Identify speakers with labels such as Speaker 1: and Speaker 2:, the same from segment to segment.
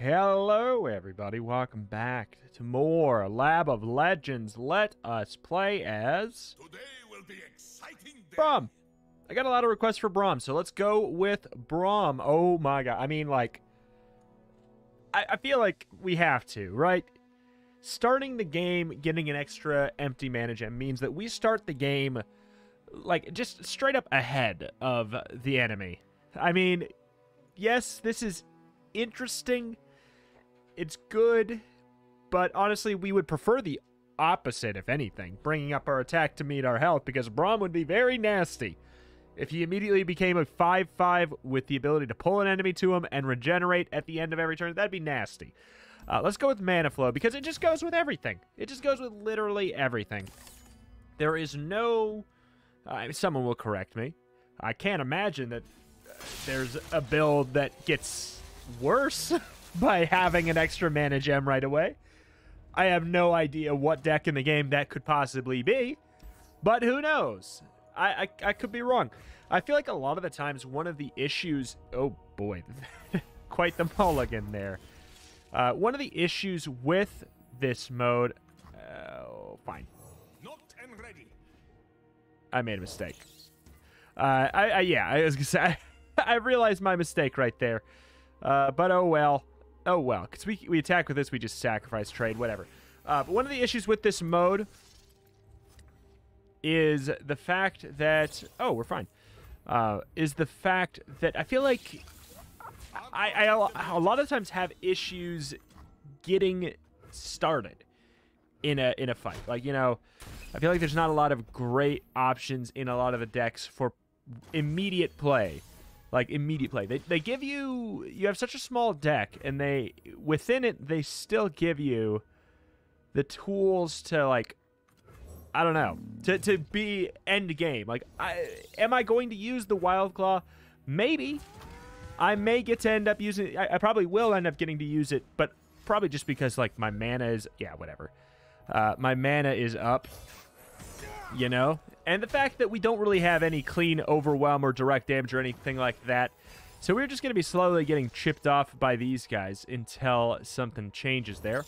Speaker 1: Hello, everybody. Welcome back to more Lab of Legends. Let us play as
Speaker 2: Today will be exciting day.
Speaker 1: Braum. I got a lot of requests for Braum, so let's go with Braum. Oh my god. I mean, like, I, I feel like we have to, right? Starting the game, getting an extra empty mana gem means that we start the game, like, just straight up ahead of the enemy. I mean, yes, this is interesting. It's good, but honestly, we would prefer the opposite, if anything, bringing up our attack to meet our health, because Braum would be very nasty. If he immediately became a 5 5 with the ability to pull an enemy to him and regenerate at the end of every turn, that'd be nasty. Uh, let's go with Mana Flow because it just goes with everything. It just goes with literally everything. There is no. Uh, someone will correct me. I can't imagine that there's a build that gets worse by having an extra mana gem right away. I have no idea what deck in the game that could possibly be, but who knows? I, I, I could be wrong. I feel like a lot of the times one of the issues. Oh boy, quite the mulligan there. Uh, one of the issues with this mode. Oh, fine.
Speaker 2: Not and ready.
Speaker 1: I made a mistake. Uh, I, I yeah, I was gonna say I, I realized my mistake right there. Uh, but oh well, oh well, because we we attack with this, we just sacrifice trade, whatever. Uh, but one of the issues with this mode is the fact that oh, we're fine. Uh, is the fact that I feel like I, I a lot of times have issues getting started in a in a fight. Like you know, I feel like there's not a lot of great options in a lot of the decks for immediate play. Like immediate play. They they give you you have such a small deck and they within it they still give you the tools to like I don't know, to to be end game. Like I am I going to use the wild claw? Maybe. I may get to end up using I, I probably will end up getting to use it, but probably just because like my mana is yeah, whatever. Uh, my mana is up, you know? And the fact that we don't really have any clean overwhelm or direct damage or anything like that. So we're just going to be slowly getting chipped off by these guys until something changes there.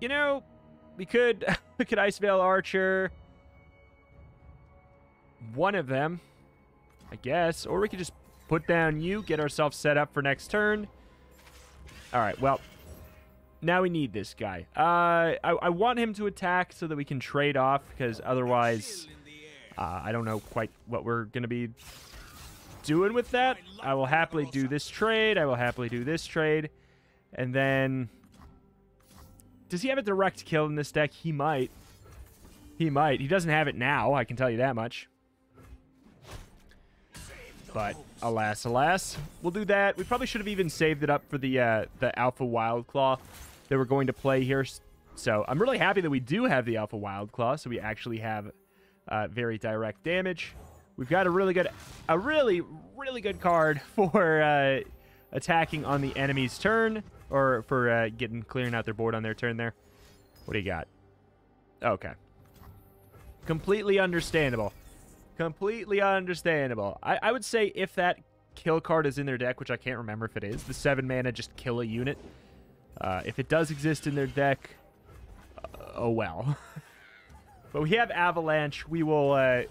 Speaker 1: You know, we could, we could Icevale Archer one of them, I guess. Or we could just put down you, get ourselves set up for next turn. All right, well, now we need this guy. Uh, I, I want him to attack so that we can trade off, because otherwise, uh, I don't know quite what we're going to be doing with that. I will happily do this trade. I will happily do this trade. And then... Does he have a direct kill in this deck? He might. He might. He doesn't have it now, I can tell you that much. But alas, alas, we'll do that. We probably should have even saved it up for the uh, the Alpha Wild Claw that we're going to play here. So I'm really happy that we do have the Alpha Wild Claw, so we actually have uh, very direct damage. We've got a really good, a really, really good card for uh, attacking on the enemy's turn, or for uh, getting clearing out their board on their turn there. What do you got? Okay. Completely understandable. Completely understandable. I, I would say if that kill card is in their deck, which I can't remember if it is, the 7 mana just kill a unit. Uh, if it does exist in their deck, uh, oh well. but we have Avalanche. We will uh,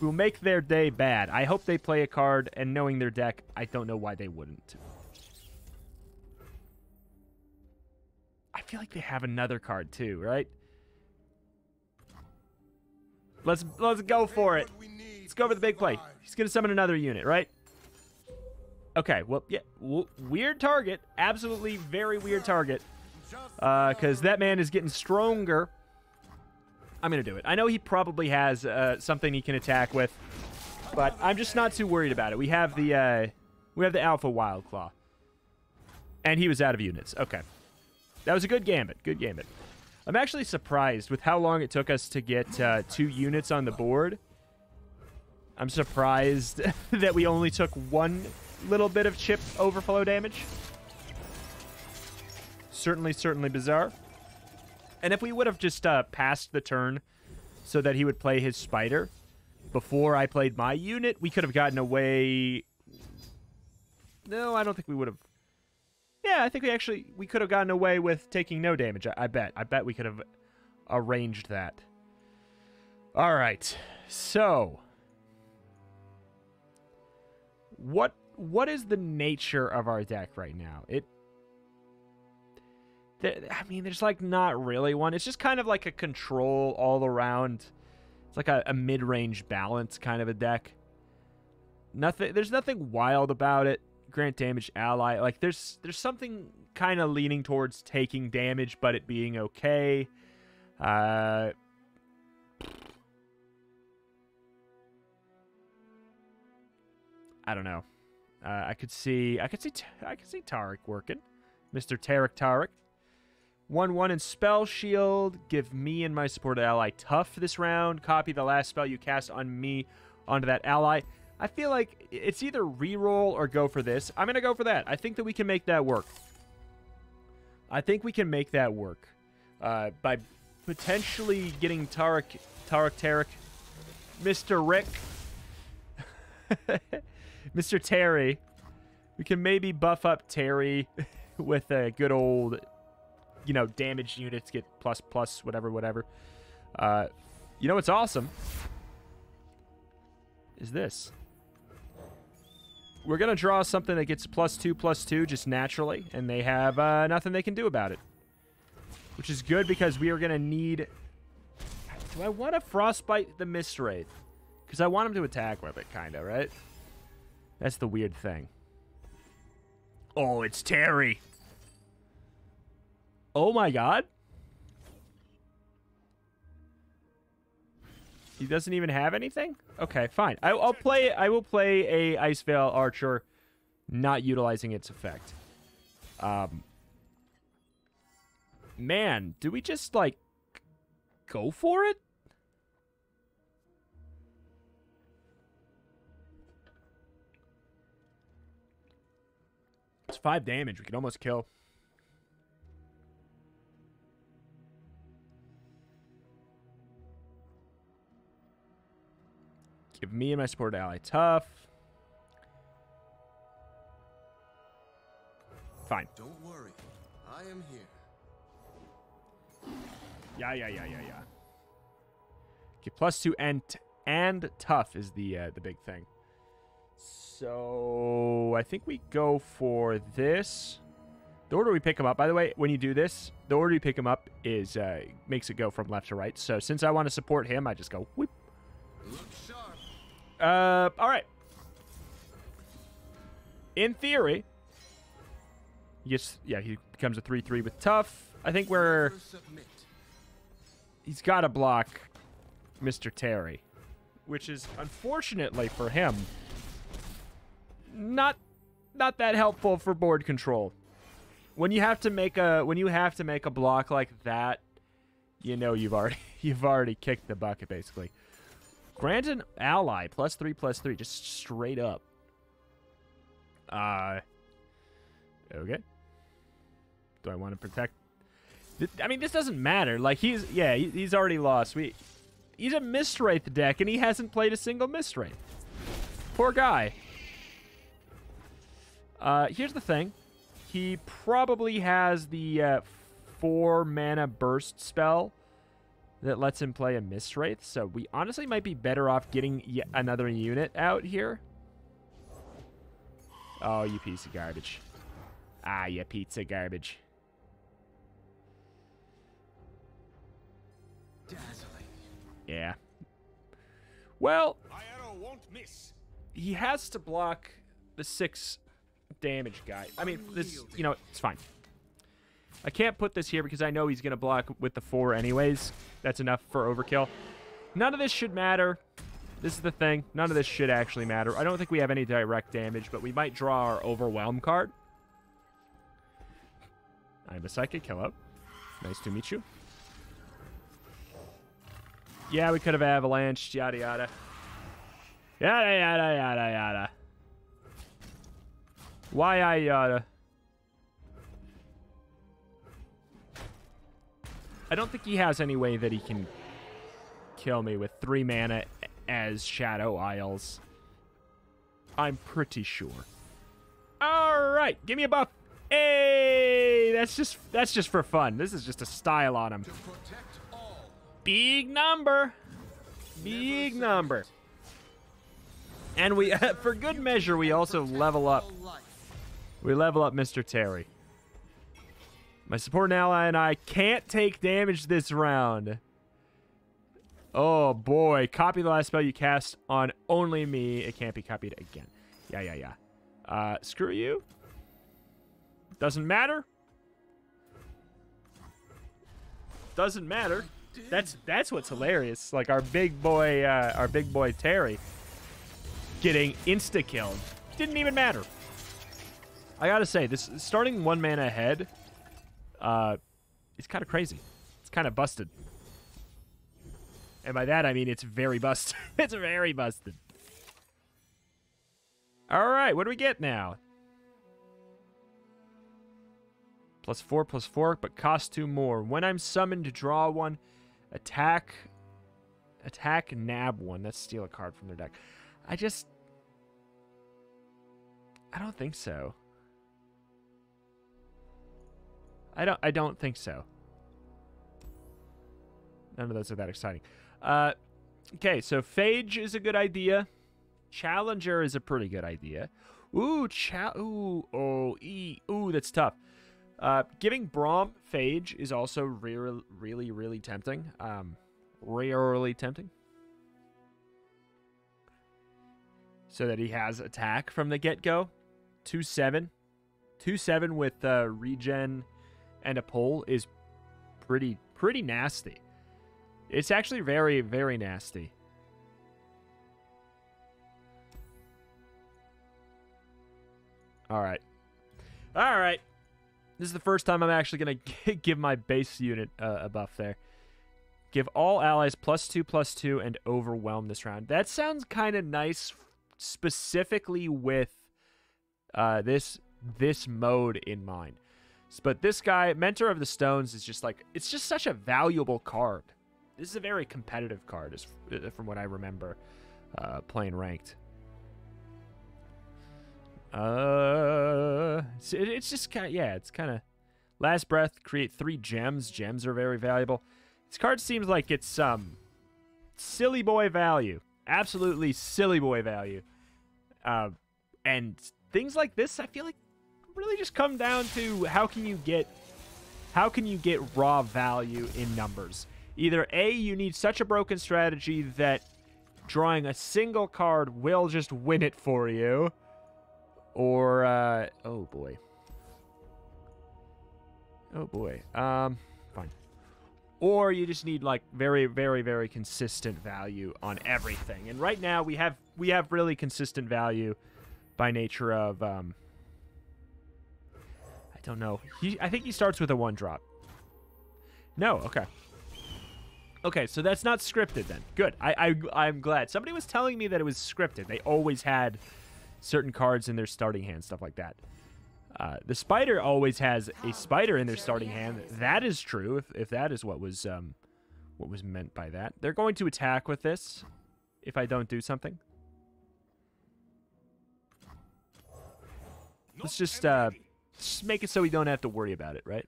Speaker 1: we will make their day bad. I hope they play a card, and knowing their deck, I don't know why they wouldn't. I feel like they have another card too, right? Let's let's go for it. Let's go for the big play. He's gonna summon another unit, right? Okay, well, yeah, weird target. Absolutely very weird target. Because uh, that man is getting stronger. I'm going to do it. I know he probably has uh, something he can attack with, but I'm just not too worried about it. We have the uh, we have the Alpha Wild Claw. And he was out of units. Okay. That was a good gambit. Good gambit. I'm actually surprised with how long it took us to get uh, two units on the board. I'm surprised that we only took one little bit of chip overflow damage. Certainly, certainly bizarre. And if we would have just uh, passed the turn so that he would play his spider before I played my unit, we could have gotten away no, I don't think we would have. Yeah, I think we actually we could have gotten away with taking no damage. I, I bet. I bet we could have arranged that. All right. So, what what is the nature of our deck right now? It I mean, there's like not really one. It's just kind of like a control all around. It's like a, a mid-range balance kind of a deck. Nothing. There's nothing wild about it. Grant damage ally. Like there's there's something kind of leaning towards taking damage, but it being okay. Uh. I don't know. Uh, I could see, I could see, I could see Taric working, Mister Tarek Taric. One one and spell shield. Give me and my supported ally tough this round. Copy the last spell you cast on me onto that ally. I feel like it's either reroll or go for this. I'm gonna go for that. I think that we can make that work. I think we can make that work uh, by potentially getting Tarek, Tarek, Tarek, Mr. Rick, Mr. Terry. We can maybe buff up Terry with a good old you know, damage units get plus plus whatever whatever. Uh, you know what's awesome is this. We're gonna draw something that gets plus two plus two just naturally, and they have uh, nothing they can do about it, which is good because we are gonna need. Do I want to frostbite the Mist Wraith? Because I want him to attack with it, kind of, right? That's the weird thing. Oh, it's Terry. Oh my god. He doesn't even have anything? Okay, fine. I, will play. I will play a Icevale Archer, not utilizing its effect. Um, man, do we just like go for it? Five damage. We could almost kill. Give me and my support ally tough. Fine.
Speaker 3: Don't worry. I am here.
Speaker 1: Yeah, yeah, yeah, yeah, yeah. Okay, plus two and and tough is the uh, the big thing. So I think we go for this. The order we pick them up, by the way, when you do this, the order you pick them up is uh, makes it go from left to right. So since I want to support him, I just go whoop. Uh, all right. In theory, yes, yeah, he becomes a three-three with tough. I think we're he's got to block Mr. Terry, which is unfortunately for him not not that helpful for board control. When you have to make a when you have to make a block like that, you know you've already you've already kicked the bucket basically. Grant an ally plus three plus three, just straight up. Uh okay. Do I want to protect I mean, this doesn't matter. Like he's yeah, he's already lost. We he's a Mistwraith deck, and he hasn't played a single Mistwraith. Poor guy. Uh, here's the thing. He probably has the uh, four mana burst spell that lets him play a Mistwraith. So we honestly might be better off getting yet another unit out here. Oh, you piece of garbage. Ah, you pizza garbage.
Speaker 3: Dazzling.
Speaker 1: Yeah. Well,
Speaker 2: My arrow won't miss.
Speaker 1: he has to block the six damage guy. I mean, this, you know, it's fine. I can't put this here because I know he's going to block with the four anyways. That's enough for overkill. None of this should matter. This is the thing. None of this should actually matter. I don't think we have any direct damage, but we might draw our Overwhelm card. I'm a Psychic. Hello. Nice to meet you. Yeah, we could have avalanched, yada yada. Yada yada yada yada. Why I yada? I don't think he has any way that he can kill me with three mana as Shadow Isles. I'm pretty sure. All right, give me a buff. Hey, that's just that's just for fun. This is just a style on him. Big number. Big number. And we, for good measure, we also level up. We level up Mr. Terry. My support ally and I can't take damage this round. Oh boy, copy the last spell you cast on only me. It can't be copied again. Yeah, yeah, yeah. Uh, screw you. Doesn't matter. Doesn't matter. That's that's what's hilarious. Like our big boy, uh, our big boy Terry, getting insta killed. Didn't even matter. I gotta say, this starting one man ahead, uh, it's kind of crazy. It's kind of busted. And by that I mean it's very busted. it's very busted. All right, what do we get now? Plus four, plus four, but cost two more. When I'm summoned to draw one, attack, attack, nab one. That's steal a card from their deck. I just, I don't think so. I don't. I don't think so. None of those are that exciting. Uh, okay, so Phage is a good idea. Challenger is a pretty good idea. Ooh, cha- ooh, oh, e, ooh, that's tough. Uh, giving Braum Phage is also really, really, really tempting. Um, really tempting. So that he has attack from the get go. 2 7. 2 7 with uh, regen and a pull is pretty, pretty nasty. It's actually very, very nasty. All right. All right. This is the first time I'm actually going to give my base unit uh, a buff there. Give all allies plus two, plus two, and overwhelm this round. That sounds kind of nice, specifically with uh, this this mode in mind. But this guy, Mentor of the Stones, is just like it's just such a valuable card. This is a very competitive card, as uh, from what I remember uh, playing ranked. Uh, it's, it's just kind of yeah, it's kind of last breath. Create three gems. Gems are very valuable. This card seems like it's um silly boy value, absolutely silly boy value. Uh, and things like this, I feel like really just come down to how can you get how can you get raw value in numbers. Either a you need such a broken strategy that drawing a single card will just win it for you or uh, oh boy. Oh boy. Um fine. Or you just need like very very very consistent value on everything. And right now we have we have really consistent value by nature of um i don't know he, i think he starts with a one drop no okay okay so that's not scripted then good I, I i'm glad somebody was telling me that it was scripted they always had certain cards in their starting hand, stuff like that. Uh, the spider always has a spider in their starting hand. That is true. If, if that is what was um, what was meant by that, they're going to attack with this. If I don't do something, let's just uh, just make it so we don't have to worry about it, right?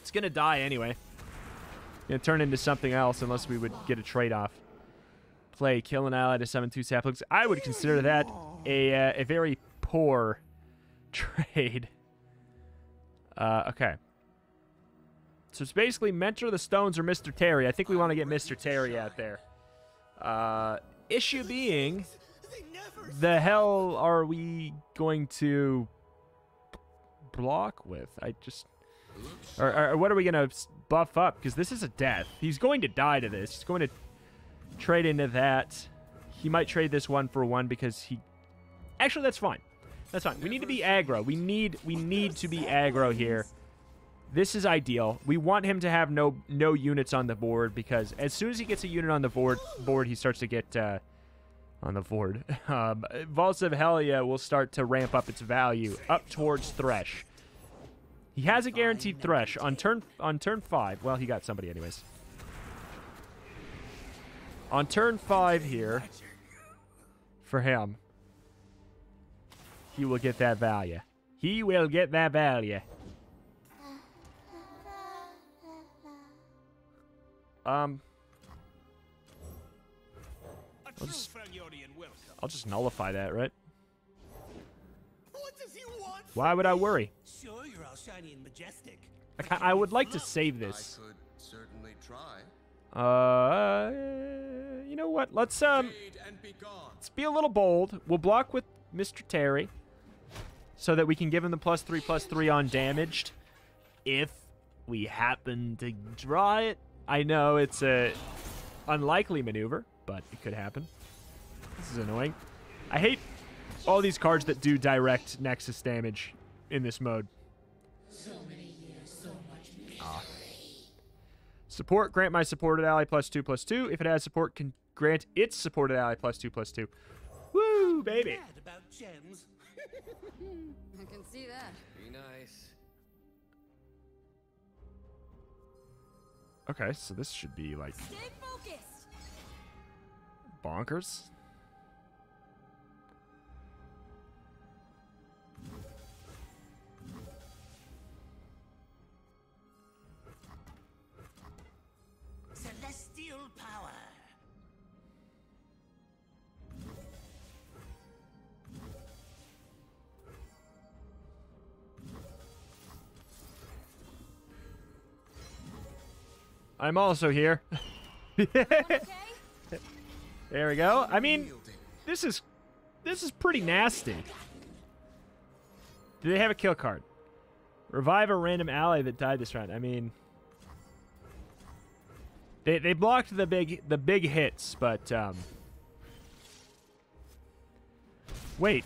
Speaker 1: It's gonna die anyway. Gonna turn into something else unless we would get a trade-off play kill an ally to summon two saplings. I would consider that a uh, a very poor trade. Uh, okay. So it's basically Mentor the Stones or Mr. Terry. I think we want to get Mr. Terry out there. Uh, issue being, the hell are we going to block with? I just. Or, or what are we going to buff up? Because this is a death. He's going to die to this. He's going to trade into that. He might trade this one for one because he. Actually, that's fine. That's fine. We need to be aggro. We need we need to be aggro here. This is ideal. We want him to have no no units on the board because as soon as he gets a unit on the board, board he starts to get uh, on the board. Um, of Helia will start to ramp up its value up towards Thresh. He has a guaranteed Thresh on turn on turn five. Well, he got somebody anyways. On turn five here, for him, he will get that value. He will get that value. Um,
Speaker 2: Fernorian welcome.
Speaker 1: I'll just nullify that, right?
Speaker 2: What does he want?
Speaker 1: Why would I worry?
Speaker 2: Sure, you're all shiny and majestic.
Speaker 1: I, ca- I would like to save this.
Speaker 3: I
Speaker 1: this.
Speaker 3: could certainly try.
Speaker 1: Uh, you know what? Let's um,
Speaker 3: be
Speaker 1: let's be a little bold. We'll block with Mr. Terry, so that we can give him the plus three, plus three on damaged. If we happen to draw it, I know it's a unlikely maneuver, but it could happen. This is annoying. I hate all these cards that do direct Nexus damage in this mode. Ah. Support, grant my supported ally plus two plus two. If it has support, can grant its supported ally plus two plus two. Woo, baby.
Speaker 2: About gems.
Speaker 4: I can see that.
Speaker 3: Be nice.
Speaker 1: Okay, so this should be like
Speaker 4: Stay focused.
Speaker 1: bonkers. I'm also here. There we go. I mean, this is this is pretty nasty. Do they have a kill card? Revive a random ally that died this round. I mean, they they blocked the big the big hits, but um. Wait.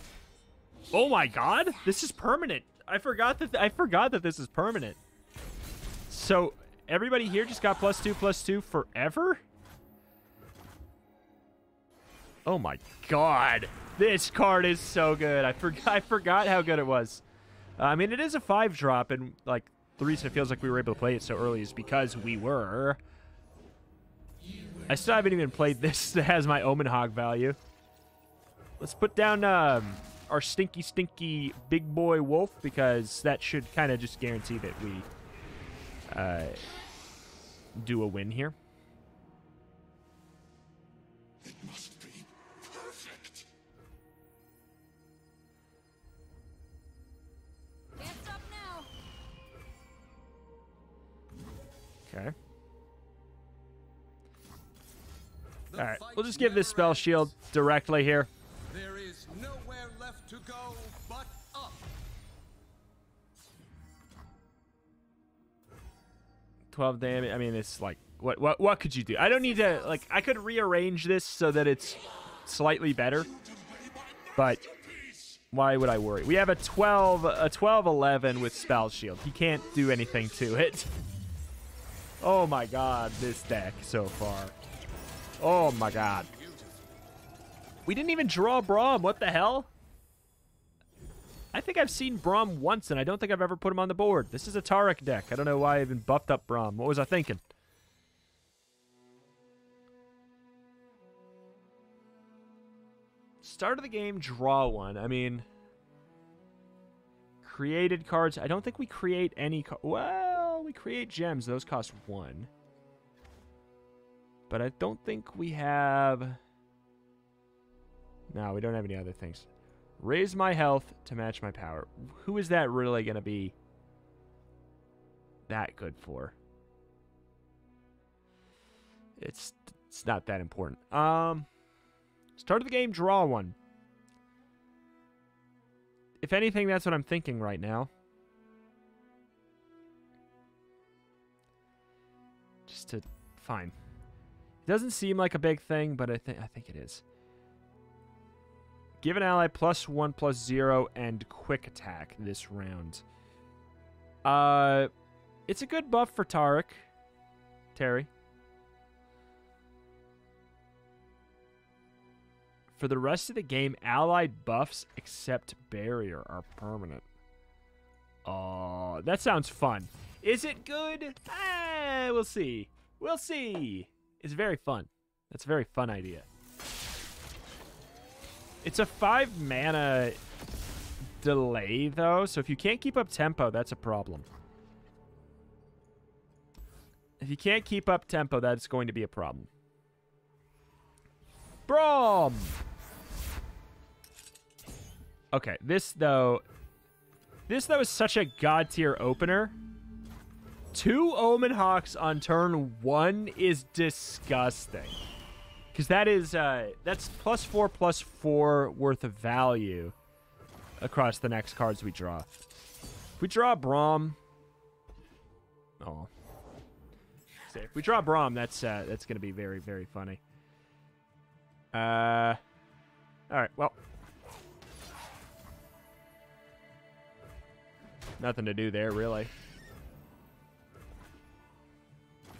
Speaker 1: Oh my God! This is permanent. I forgot that I forgot that this is permanent. So everybody here just got plus two plus two forever. Oh my god. This card is so good. I forgot I forgot how good it was. Uh, I mean, it is a 5 drop and like the reason it feels like we were able to play it so early is because we were. I still haven't even played this that has my Omen Hawk value. Let's put down um, our stinky stinky big boy wolf because that should kind of just guarantee that we uh, do a win here.
Speaker 2: It must be perfect.
Speaker 4: Can't stop now.
Speaker 1: Okay. All right, we'll just give this spell shield directly here. 12 damage. I mean, it's like, what, what, what could you do? I don't need to, like, I could rearrange this so that it's slightly better, but why would I worry? We have a 12, a 12 11 with Spell Shield. He can't do anything to it. Oh my god, this deck so far. Oh my god. We didn't even draw Braum. What the hell? I think I've seen Braum once, and I don't think I've ever put him on the board. This is a Taric deck. I don't know why I even buffed up Braum. What was I thinking? Start of the game, draw one. I mean, created cards. I don't think we create any. Well, we create gems. Those cost one. But I don't think we have. No, we don't have any other things. Raise my health to match my power. Who is that really going to be that good for? It's it's not that important. Um start of the game draw one. If anything that's what I'm thinking right now. Just to fine. It doesn't seem like a big thing, but I think I think it is. Give an ally plus one plus zero and quick attack this round. Uh, it's a good buff for Taric. Terry. For the rest of the game, allied buffs except barrier are permanent. Oh, that sounds fun. Is it good? Ah, we'll see. We'll see. It's very fun. That's a very fun idea. It's a five mana delay, though. So if you can't keep up tempo, that's a problem. If you can't keep up tempo, that's going to be a problem. Braum! Okay, this, though... This, though, is such a god tier opener. Two Omen Hawks on turn one is disgusting. Because that is, uh, that's plus four, plus four worth of value across the next cards we draw. If we draw Braum... Oh. If we draw Braum, that's, uh, that's going to be very, very funny. Uh... Alright, well... Nothing to do there, really.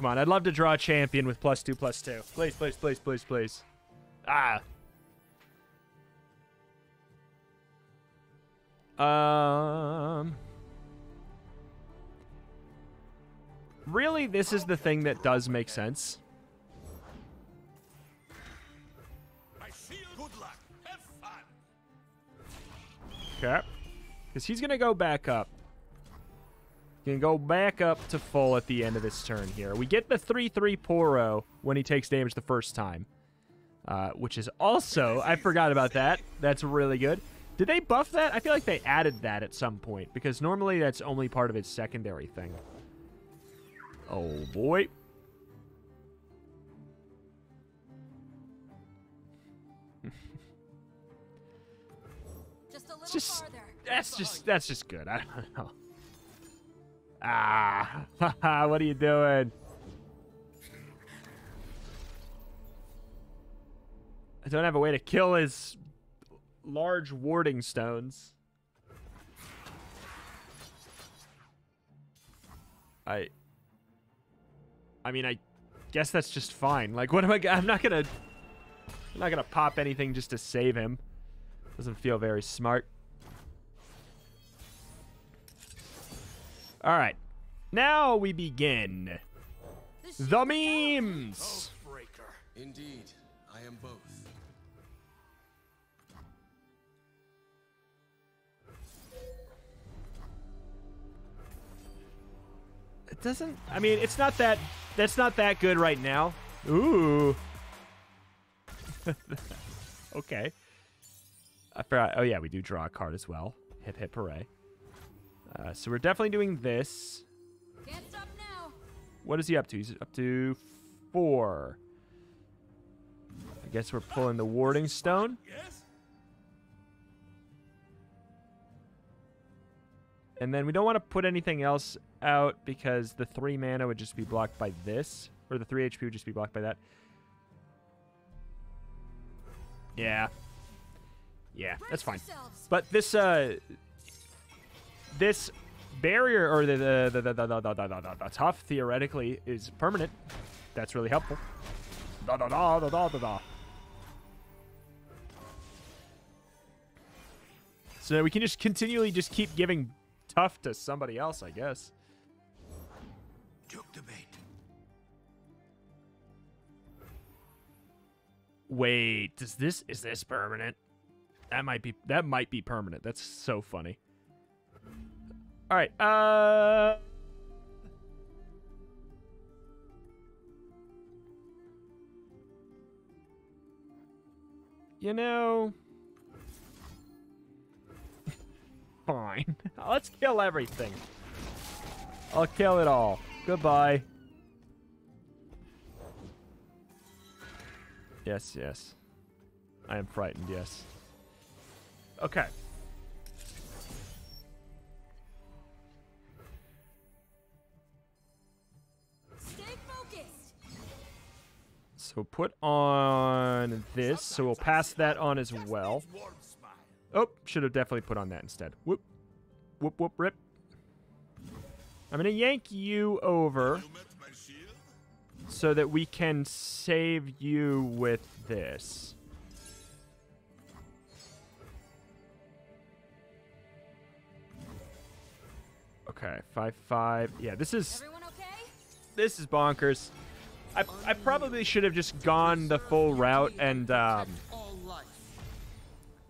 Speaker 1: Come on, I'd love to draw a champion with plus two, plus two. Please, please, please, please, please. Ah. Um. Really, this is the thing that does make sense.
Speaker 2: My shield. Good luck. Have fun.
Speaker 1: Okay. Because he's going to go back up. To go back up to full at the end of this turn here. We get the 3-3 Poro when he takes damage the first time. Uh, which is also... I forgot about that. That's really good. Did they buff that? I feel like they added that at some point. Because normally that's only part of its secondary thing. Oh, boy.
Speaker 4: Just a little
Speaker 1: just-
Speaker 4: farther.
Speaker 1: That's just that's just good. I don't know. Ah, what are you doing? I don't have a way to kill his large warding stones. I I mean, I guess that's just fine. Like what am I... I'm not to I'm not to pop anything just to save him. Doesn't feel very smart. All right. Now we begin.
Speaker 4: This
Speaker 1: The memes.
Speaker 2: Breaker.
Speaker 3: Indeed, I am both.
Speaker 1: It doesn't. I mean, it's not that. That's not that good right now. Ooh. okay. I forgot. Oh yeah, we do draw a card as well. Hip hip hooray. Uh, so we're definitely doing this.
Speaker 4: Can't stop now.
Speaker 1: What is he up to? He's up to four. I guess we're pulling the warding stone.
Speaker 2: Yes?
Speaker 1: And then we don't want to put anything else out because the three mana would just be blocked by this. Or the three HP would just be blocked by that. Yeah. Yeah, that's fine. But this uh this barrier or the the the the, the, the, the, the, the, the tough theoretically is permanent. That's really helpful. Da da da da da da da. So we can just continually just keep giving tough to somebody else, I guess.
Speaker 2: Took the bait.
Speaker 1: Wait, does this is this permanent? That might be that might be permanent. That's so funny. All right. Uh You know, fine. Let's kill everything. I'll kill it all. Goodbye. Yes, yes. I am frightened, yes. Okay. So we'll put on this. So we'll pass that on as well. Oh, should have definitely put on that instead. Whoop. Whoop, whoop, rip. I'm going to yank you over
Speaker 2: You met my shield?
Speaker 1: so that we can save you with this. Okay, five five. Yeah, this is
Speaker 4: Everyone okay?
Speaker 1: this is bonkers. I I probably should have just gone the full route and um,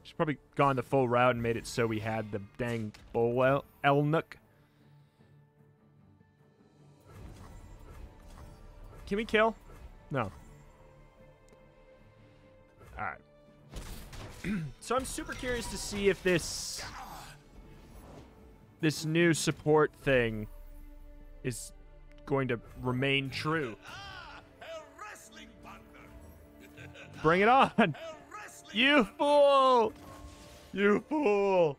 Speaker 1: Should probably gone the full route and made it so we had the dang bull el- elnuk. Can we kill? No. Alright. so I'm super curious to see if this this new support thing is going to remain true. Bring it on! You fool! You fool!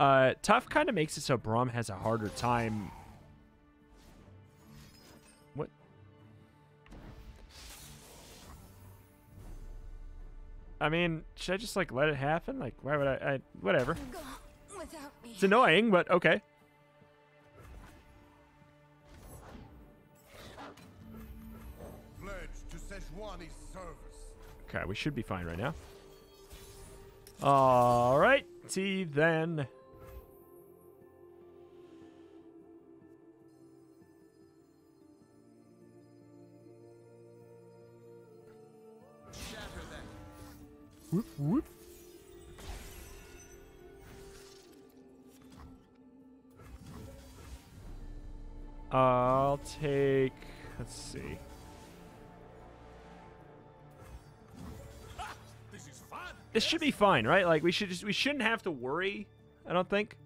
Speaker 1: Uh, tough kind of makes it so Braum has a harder time. What? I mean, should I just like let it happen? Like, why would I? I whatever.
Speaker 4: Go without me.
Speaker 1: It's annoying, but okay. Okay, we should be fine right now. All right, see then. Whoop, whoop. I'll take. Let's see.
Speaker 2: This
Speaker 1: should be fine, right? Like we should just we shouldn't have to worry. I don't think.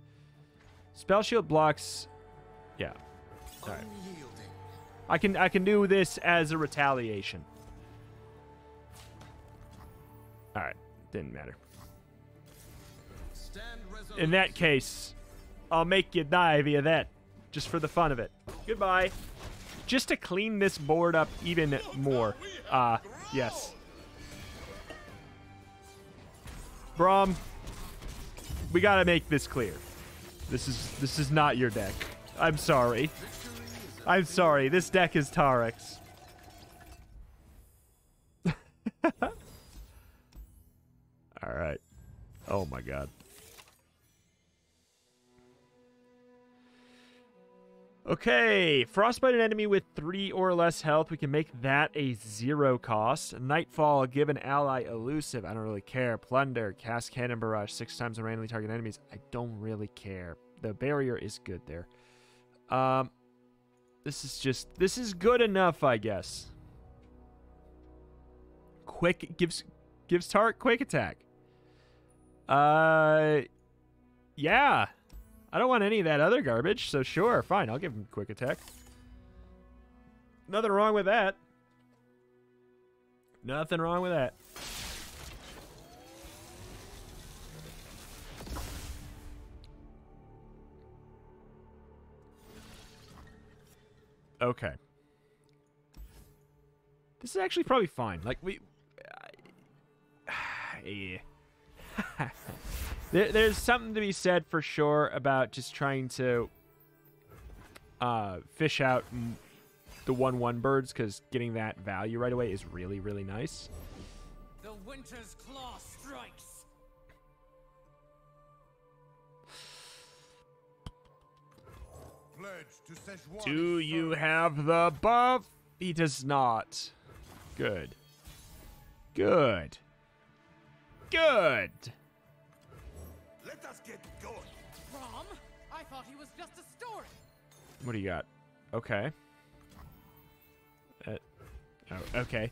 Speaker 1: Spell shield blocks. Yeah, Alright. I can I can do this as a retaliation. All right, didn't matter. In that case, I'll make you die via that, just for the fun of it. Goodbye. Just to clean this board up even more. Ah, yes. Braum, we gotta make this clear. This is this is not your deck. I'm sorry. I'm sorry. This deck is Taric's. All right. Oh my god. Okay, frostbite an enemy with three or less health. We can make that a zero cost. Nightfall, give an ally elusive. I don't really care. Plunder, cast cannon barrage six times on randomly target enemies. I don't really care. The barrier is good there. Um, this is just this is good enough, I guess. Quick gives gives Tark quick attack. Uh, yeah. I don't want any of that other garbage, so sure, fine, I'll give him quick attack. Nothing wrong with that. Nothing wrong with that. Okay. This is actually probably fine. Like we, yeah. there, there's something to be said for sure about just trying to uh, fish out m- the one-one birds because getting that value right away is really really nice.
Speaker 5: The Winter's Claw strikes.
Speaker 3: Pledge to Sejuani's
Speaker 1: Do you have the buff? He does not. Good. Good. Good.
Speaker 2: Let us get going.
Speaker 5: Rom, I thought he was just a story.
Speaker 1: What do you got? Okay. Uh, oh, okay.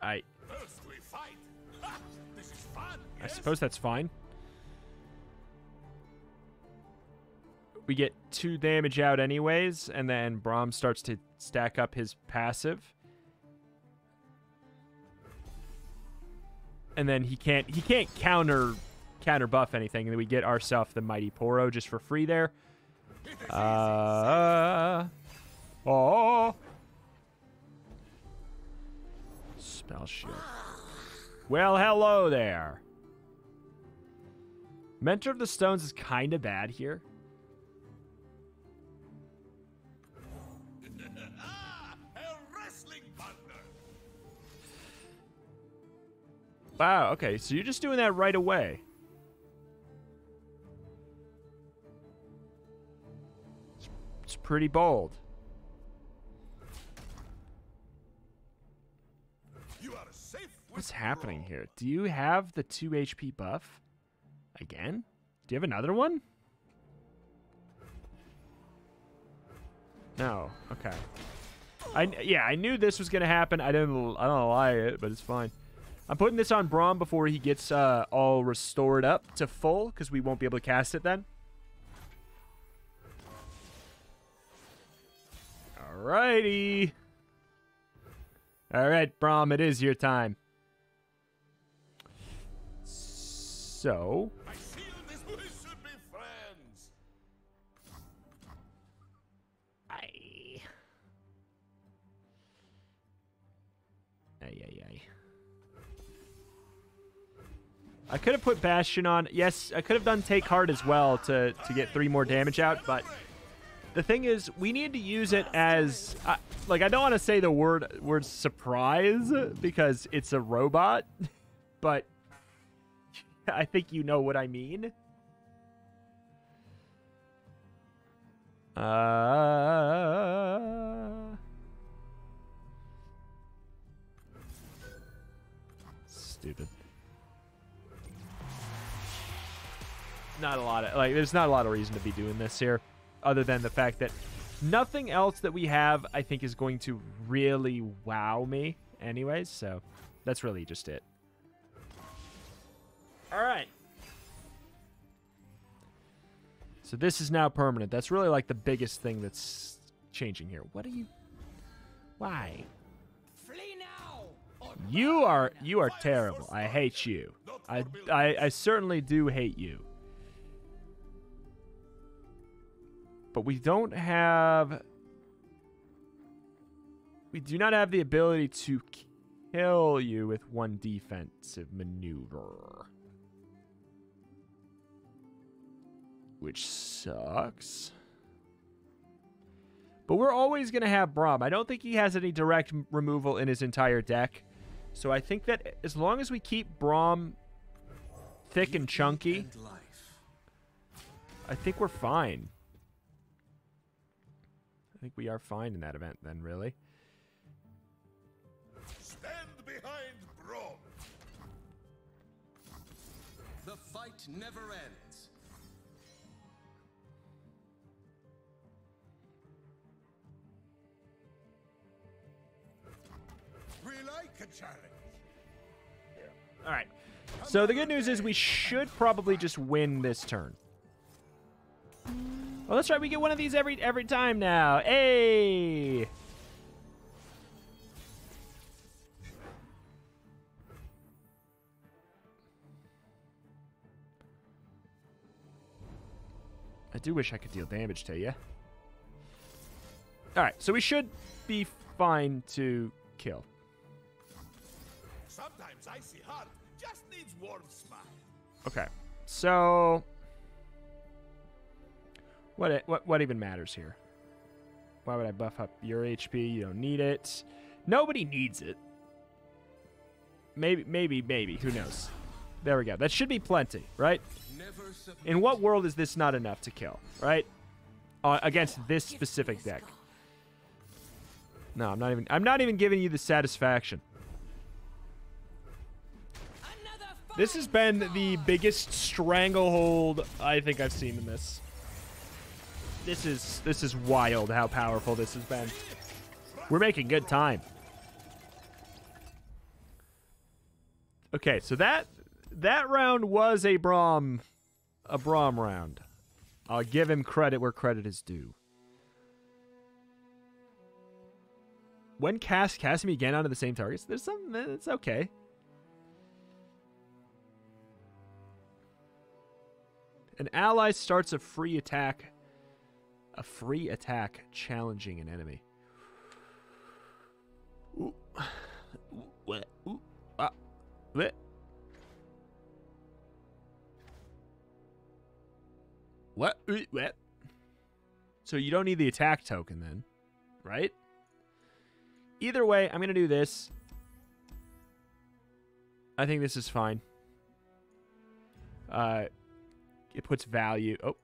Speaker 1: I
Speaker 2: First we fight. Ha! This is fun.
Speaker 1: I
Speaker 2: yes?
Speaker 1: suppose that's fine. We get two damage out anyways, and then Braum starts to stack up his passive. And then he can't he can't counter counter buff anything, and then we get ourselves the mighty Poro just for free there. Uh oh. Spell shield. Well, hello there. Mentor of the Stones is kind of bad here. Wow, okay. So you're just doing that right away. It's, it's pretty bold. What's happening here? Do you have the 2 HP buff? Again? Do you have another one? No. Okay. I yeah, I knew this was gonna happen. I didn't. I don't know why it, but it's fine. I'm putting this on Braum before he gets uh, all restored up to full, because we won't be able to cast it then. Alrighty. Alright, Braum, it is your time. So,
Speaker 2: My shield is we should be friends.
Speaker 1: I. Ay, ay, ay. I could have put Bastion on. Yes, I could have done Take Heart as well to, to get three more damage out, but the thing is, we need to use it as. Uh, like, I don't want to say the word, word surprise because it's a robot, but I think you know what I mean. Uh, stupid. Not a lot of like. There's not a lot of reason to be doing this here, other than the fact that nothing else that we have, I think, is going to really wow me. Anyways, so that's really just it. All right. So this is now permanent. That's really like the biggest thing that's changing here. What are you? Why? You are you are terrible. I hate you. I I, I certainly do hate you. But we don't have we do not have the ability to kill you with one defensive maneuver. Which sucks. But we're always going to have Braum. I don't think he has any direct removal in his entire deck. So I think that as long as we keep Braum thick and chunky, I think we're fine. I think we are fine in that event then, really.
Speaker 2: Stand behind Braum.
Speaker 3: The fight never ends.
Speaker 2: We like a challenge.
Speaker 1: All right. So the good news is we should probably just win this turn. Well, that's right. We get one of these every every time now. Hey. I do wish I could deal damage to you. All right, so we should be fine to kill.
Speaker 2: Sometimes icy heart just needs warm smile.
Speaker 1: Okay. So what what what even matters here? Why would I buff up your HP? You don't need it. Nobody needs it. Maybe maybe maybe, who knows. There we go. That should be plenty, right? In what world is this not enough to kill, right? Uh, against this specific deck. No, I'm not even I'm not even giving you the satisfaction. This has been the biggest stranglehold I think I've seen in this. This is this is wild how powerful this has been. We're making good time. Okay, so that that round was a Braum a Braum round. I'll give him credit where credit is due. When cast casting me again onto the same targets, there's some it's okay. An ally starts a free attack. A free attack challenging an enemy. What? What? What? So you don't need the attack token then, right? Either way, I'm going to do this. I think this is fine. Uh, it puts value. Oh.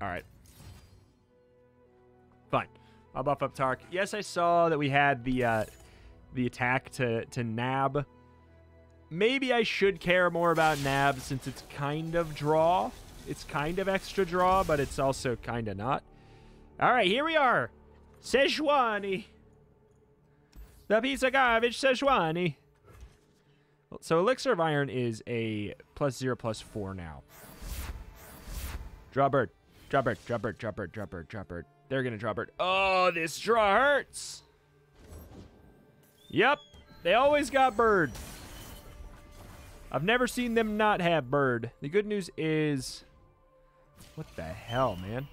Speaker 1: All right. Fine. I'll buff up Taric. Yes, I saw that we had the uh, the attack to to nab. Maybe I should care more about nab since it's kind of draw. It's kind of extra draw, but it's also kind of not. All right, here we are. Sejuani. The piece of garbage Sejuani. So Elixir of Iron is a plus zero, plus four now. Draw bird. Draw bird, draw bird, draw bird, draw bird, draw bird. They're gonna draw bird. Oh, this draw hurts. Yep, they always got bird. I've never seen them not have bird. The good news is... What the hell, man?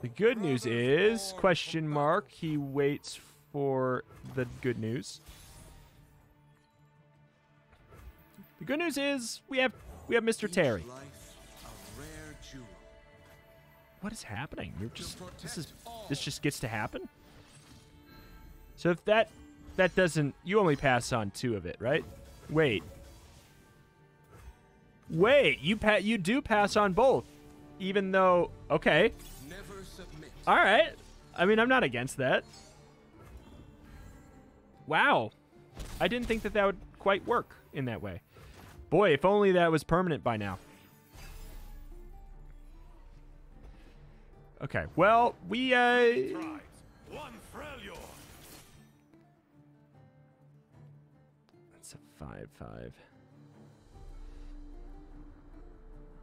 Speaker 1: The good news is, question mark, he waits for the good news. The good news is we have we have Mr. Terry.
Speaker 3: Each jewel.
Speaker 1: What is happening? You're just this is this just gets to happen. So if that that doesn't you only pass on two of it, right? Wait. Wait, you pa- you do pass on both. Even though okay.
Speaker 3: Never submit.
Speaker 1: All right. I mean, I'm not against that. Wow. I didn't think that that would quite work in that way. Boy, if only that was permanent by now. Okay. Well, we uh. That's a 5 5.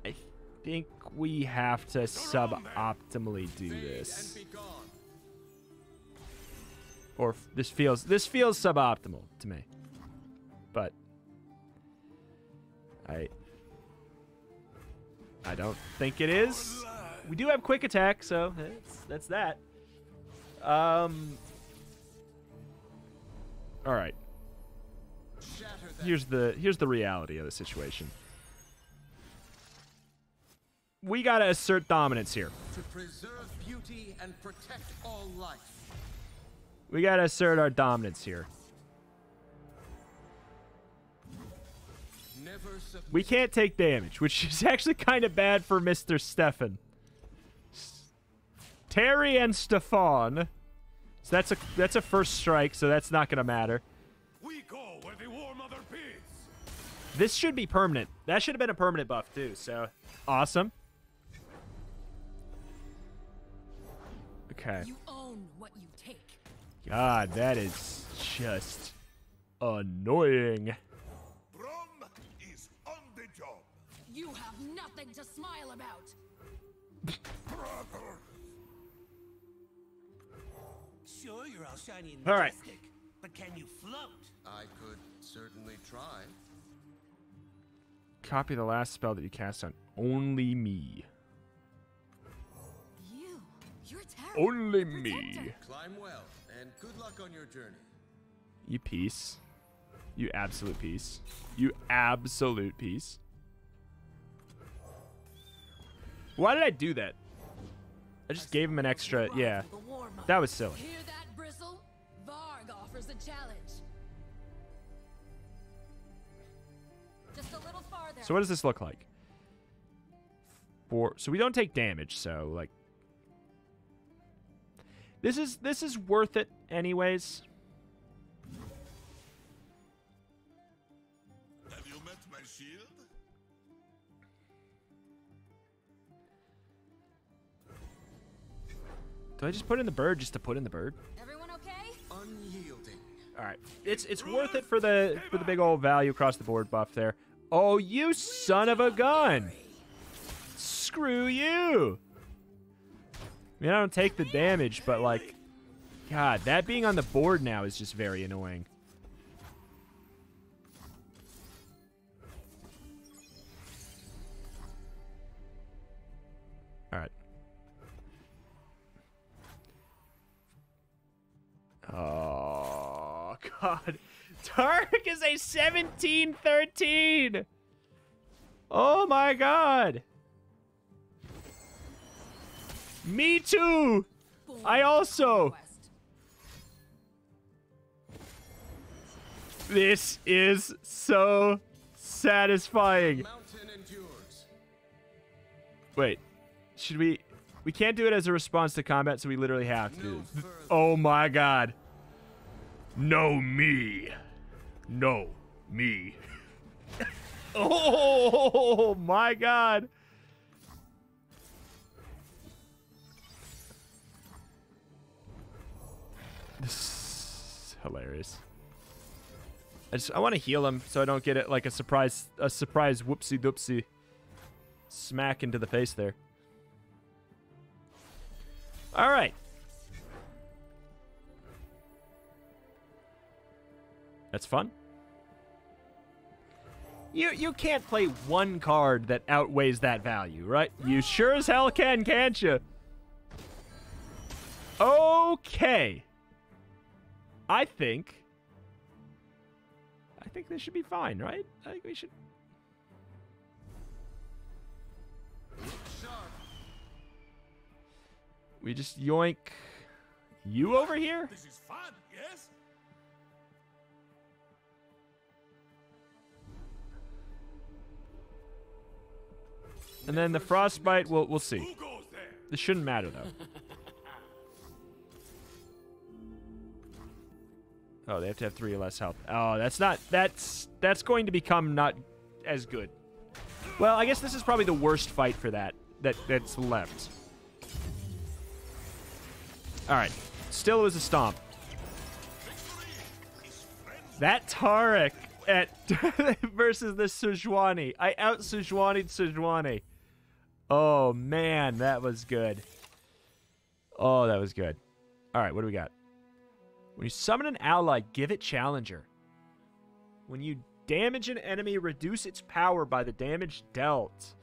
Speaker 1: I think we have to suboptimally do this. or this feels this feels suboptimal to me. I I don't think it is. We do have quick attack, so that's that's that. Um All right. Here's the here's the reality of the situation. We got to assert dominance here.
Speaker 3: to preserve beauty and protect all life.
Speaker 1: We got to assert our dominance here. We can't take damage, which is actually kind of bad for Mr. Stefan. S- Terry and Stefan. So that's a that's a first strike, so that's not gonna matter.
Speaker 2: We go where the War Mother bids.
Speaker 1: This should be permanent. That should have been a permanent buff too, so awesome. Okay.
Speaker 4: You own what you take.
Speaker 1: God, that is just annoying.
Speaker 4: You have nothing to smile about.
Speaker 2: Brother.
Speaker 5: Sure, you're all shiny and
Speaker 1: All right.
Speaker 5: majestic, but can you float?
Speaker 3: I could certainly try.
Speaker 1: Copy the last spell that you cast on only me.
Speaker 4: You, you're terrible.
Speaker 1: Only
Speaker 4: Protect
Speaker 1: me.
Speaker 3: Climb well, and good luck on your journey.
Speaker 1: You piece. You absolute piece. You absolute piece. Why did I do that? I just gave him an extra. Yeah.
Speaker 4: The war mother.
Speaker 1: That was silly.
Speaker 4: Hear that, Bristle? Varg offers a challenge. Just a little farther.
Speaker 1: So what does this look like? For so we don't take damage, so like This is this is worth it anyways. Do I just put in the bird just to put in the bird?
Speaker 4: Everyone okay?
Speaker 3: Unyielding.
Speaker 1: All right. It's it's worth it for the for the big old value across the board buff there. Oh, you son of a gun. Screw you. I mean, I don't take the damage, but like God, that being on the board now is just very annoying. Oh, God. Taric is a 17 13. Oh, my God. Me too. I also. This is so satisfying. Wait. Should we. We We can't do it as a response to combat, so we literally have to. do this. Oh my god. No me. No me. oh my god. This is hilarious. I just I want to heal him so I don't get it like a surprise a surprise whoopsie doopsie smack into the face there. All right. That's fun. You you can't play one card that outweighs that value, right? You sure as hell can, can't you? Okay. I think I think this should be fine, right? I think we should we just yoink you over here?
Speaker 2: This is fun, yes?
Speaker 1: And then the frostbite, we'll we'll see. This shouldn't matter though. Oh, they have to have three or less health. Oh, that's not that's that's going to become not as good. Well, I guess this is probably the worst fight for that that that's left. All right, still it was a stomp. That Taric at versus the Sejuani. I out Sejuani'd Sejuani. Oh man, that was good. Oh, that was good. All right, what do we got? When you summon an ally, give it Challenger. When you damage an enemy, reduce its power by the damage dealt.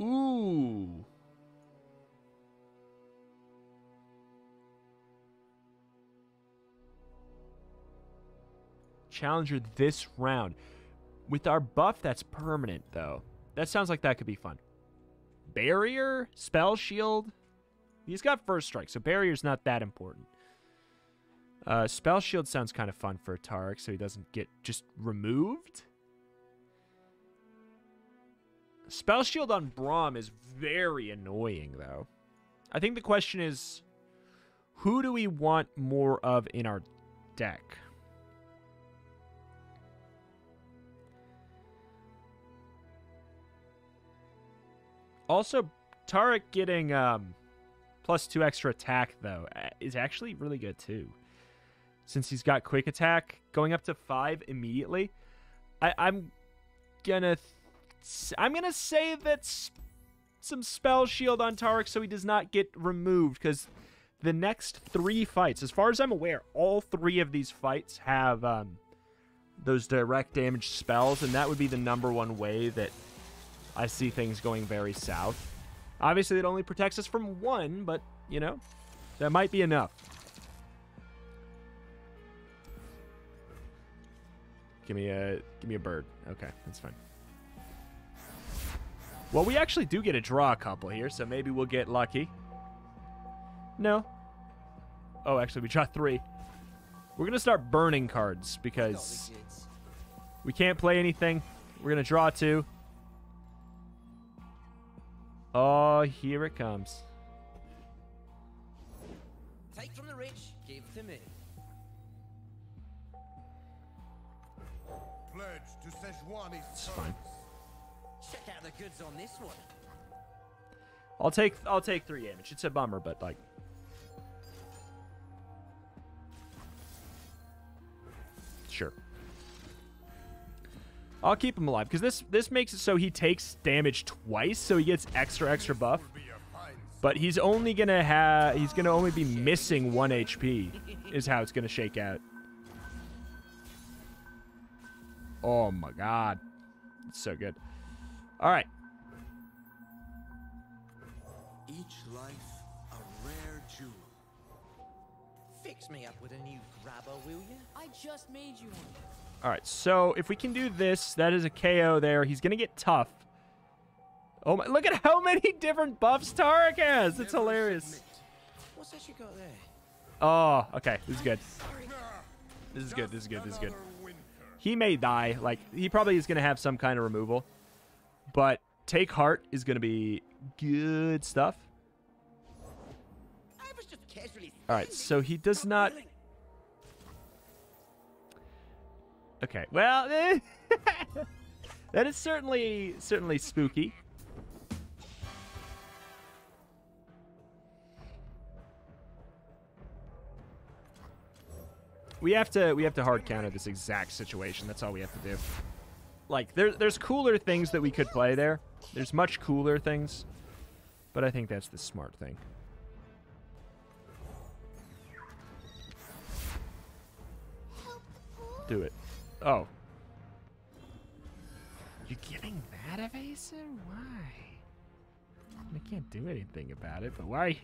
Speaker 1: Ooh. Challenger this round. With our buff, that's permanent, though. That sounds like that could be fun. Barrier? Spell shield? He's got first strike, so barrier's not that important. Uh, spell shield sounds kind of fun for Taric, so he doesn't get just removed. Spell shield on Braum is very annoying, though. I think the question is, who do we want more of in our deck? Also, Taric getting um, plus two extra attack though uh, is actually really good too. Since he's got quick attack going up to five immediately, I, I'm gonna th- I'm gonna say that's some spell shield on Taric so he does not get removed because the next three fights, as far as I'm aware, all three of these fights have um, those direct damage spells, and that would be the number one way that I see things going very south. Obviously, it only protects us from one, but, you know, that might be enough. Give me a give me a bird. Okay, that's fine. Well, we actually do get a draw a couple here, so maybe we'll get lucky. No. Oh, actually, we draw three. We're gonna start burning cards because we can't play anything. We're gonna draw two. Oh, here it comes.
Speaker 6: Take from the rich, give to me.
Speaker 3: Pledge to Sejuani's
Speaker 1: It's fine.
Speaker 6: Check out the goods on this one.
Speaker 1: I'll take I'll take three damage. It's a bummer, but like I'll keep him alive because this this makes it so he takes damage twice, so he gets extra extra buff.
Speaker 3: Be a fine
Speaker 1: But he's only gonna have he's gonna only be missing one HP, is how it's gonna shake out. Oh my god, it's so good. All right,
Speaker 3: Each life a rare jewel.
Speaker 6: Fix me up with a new grabber, will you?
Speaker 4: I just made you one.
Speaker 1: All right. So if we can do this, that is a KO there. He's gonna get tough. Oh my! Look at how many different buffs Taric has. It's hilarious.
Speaker 6: What's that you got there?
Speaker 1: Oh, okay. This is good. This is good. This is good. This is good. He may die. Like he probably is gonna have some kind of removal, but take heart is gonna be Good stuff.
Speaker 6: I was just casually.
Speaker 1: All right, so he does not. Okay, well, that is certainly certainly spooky. We have to we have to hard counter this exact situation. That's all we have to do. Like there there's cooler things that we could play there. There's much cooler things, but I think that's the smart thing. Do it. Oh. You're giving that evasive? Why? I can't do anything about it, but why?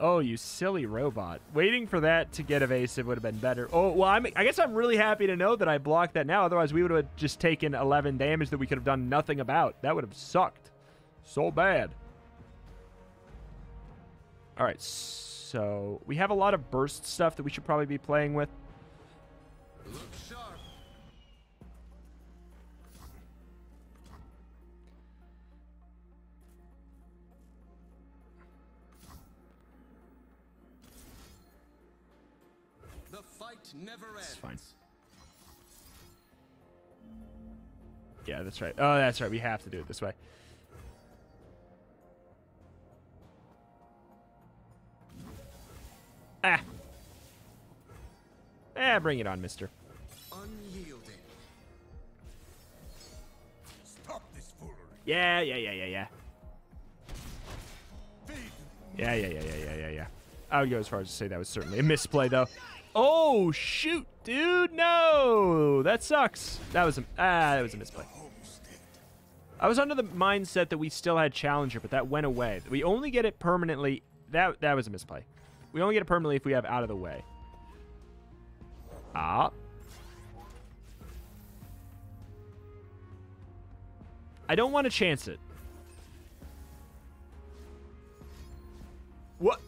Speaker 1: Oh, you silly robot. Waiting for that to get evasive would have been better. Oh, well, I'm, I guess I'm really happy to know that I blocked that now. Otherwise, we would have just taken 11 damage that we could have done nothing about. That would have sucked. So bad. All right, so we have a lot of burst stuff that we should probably be playing with.
Speaker 3: Look sharp. The fight never ends.
Speaker 1: It's fine. Yeah, that's right. Oh, that's right. We have to do it this way. Ah. Ah, bring it on, mister. Yeah, yeah, yeah, yeah, yeah. Yeah, yeah, yeah, yeah, yeah, yeah, yeah. I would go as far as to say that was certainly a misplay, though. Oh, shoot, dude. No. That sucks. That was a, ah, that was a misplay. I was under the mindset that we still had Challenger, but that went away. We only get it permanently. That that was a misplay. We only get it permanently if we have out of the way. Ah. I don't want to chance it. What?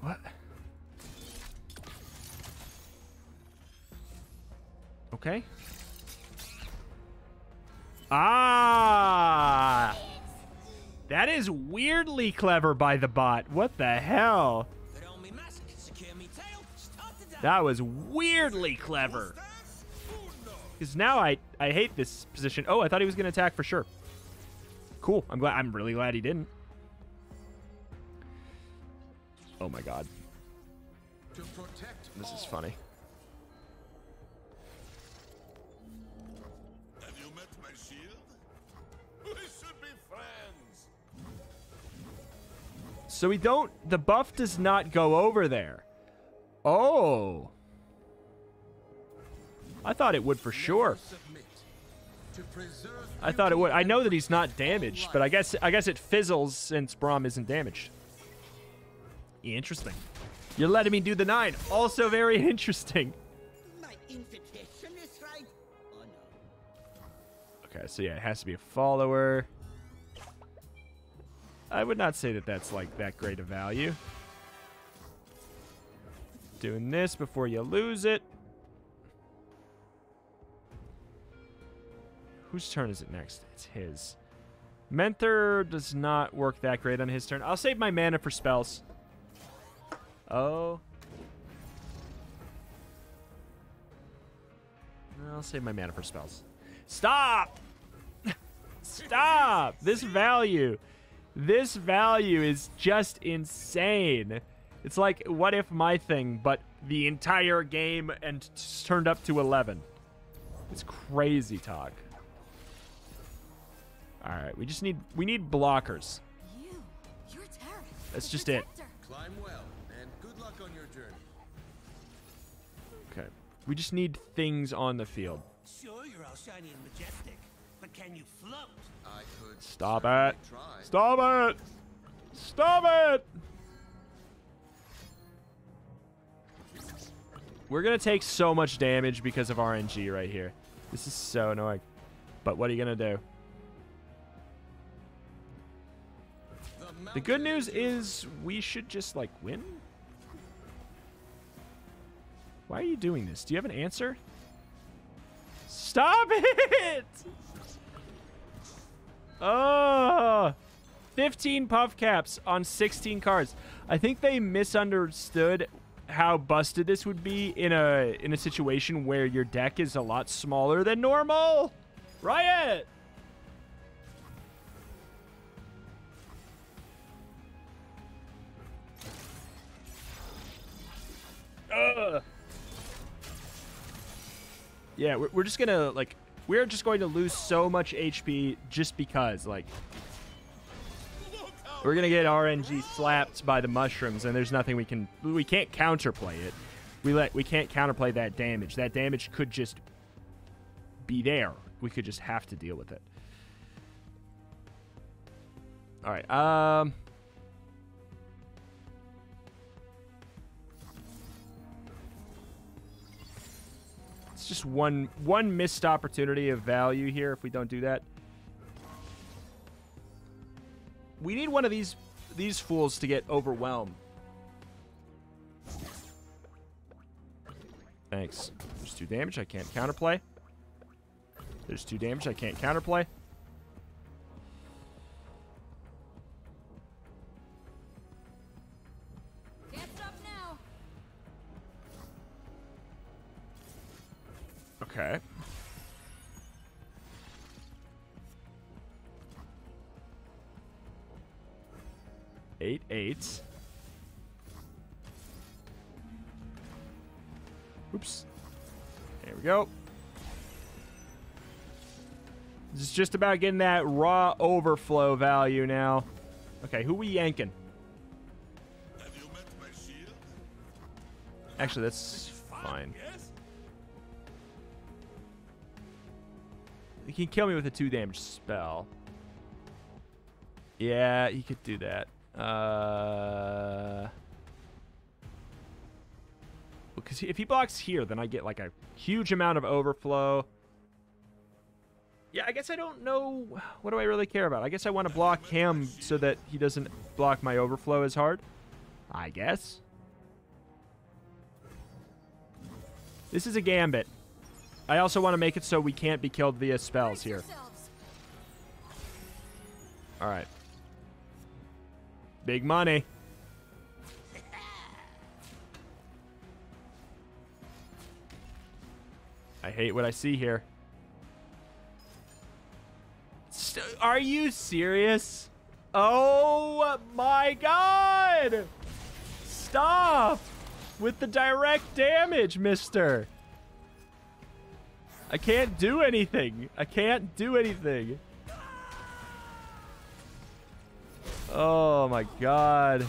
Speaker 1: What? Okay. Ah! That is weirdly clever by the bot. What the hell? That was weirdly clever. Because now I, I hate this position. Oh, I thought he was going to attack for sure. Cool. I'm glad. I'm really glad he didn't. Oh my god. This is funny.
Speaker 2: Have you met my shield? We should be friends.
Speaker 1: So we don't. The buff does not go over there. Oh. I thought it would for sure. I thought it would. I know that he's not damaged, but I guess I guess it fizzles since Braum isn't damaged. Interesting. You're letting me do the nine. Also very interesting. Okay, so yeah, it has to be a follower. I would not say that that's like that great a value. Doing this before you lose it. Whose turn is it next? It's his. Mentor does not work that great on his turn. I'll save my mana for spells. Oh. I'll save my mana for spells. Stop! Stop! This value. This value is just insane. It's like what if my thing, but the entire game and t- turned up to 11. It's crazy talk. All right, we just need we need blockers.
Speaker 4: You, you're Terran.
Speaker 1: That's
Speaker 4: the
Speaker 1: just it.
Speaker 3: Climb well, and good luck on your journey.
Speaker 1: Okay. We just need things on the field.
Speaker 5: Sure, you're all shiny and majestic, but can you float?
Speaker 3: I could
Speaker 1: Stop it.
Speaker 3: Try.
Speaker 1: Stop it! Stop it! We're gonna take so much damage because of RNG right here. This is so annoying. But what are you gonna do? The good news is we should just like win. Why are you doing this? Do you have an answer? Stop it! Oh, 15 Puffcaps on 16 cards. I think they misunderstood how busted this would be in a in a situation where your deck is a lot smaller than normal. Riot! Ugh. Yeah, we're, we're just gonna like we're just going to lose so much HP just because like we're gonna get RNG slapped by the mushrooms, and there's nothing we can we can't counterplay it. We let we can't counterplay that damage. That damage could just be there. We could just have to deal with it. All right. Um. It's just one one missed opportunity of value here if we don't do that. We need one of these these fools to get overwhelmed. Thanks. There's two damage. I can't counterplay. There's two damage. I can't counterplay.
Speaker 4: Can't stop now.
Speaker 1: Okay. Eight eights. Oops. There we go. This is just about getting that raw overflow value now. Okay, who we yanking?
Speaker 2: Have you met my shield?
Speaker 1: Actually, that's fine. He can kill me with a two damage spell. Yeah, he could do that. Uh, because if he blocks here, then I get like a huge amount of overflow. Yeah, I guess I don't know. What do I really care about? I guess I want to block him so that he doesn't block my overflow as hard. I guess. This is a gambit. I also want to make it so we can't be killed via spells here. All right. Big money. I hate what I see here. St- are you serious? Oh my god! Stop with the direct damage, mister. I can't do anything. I can't do anything. Oh my god.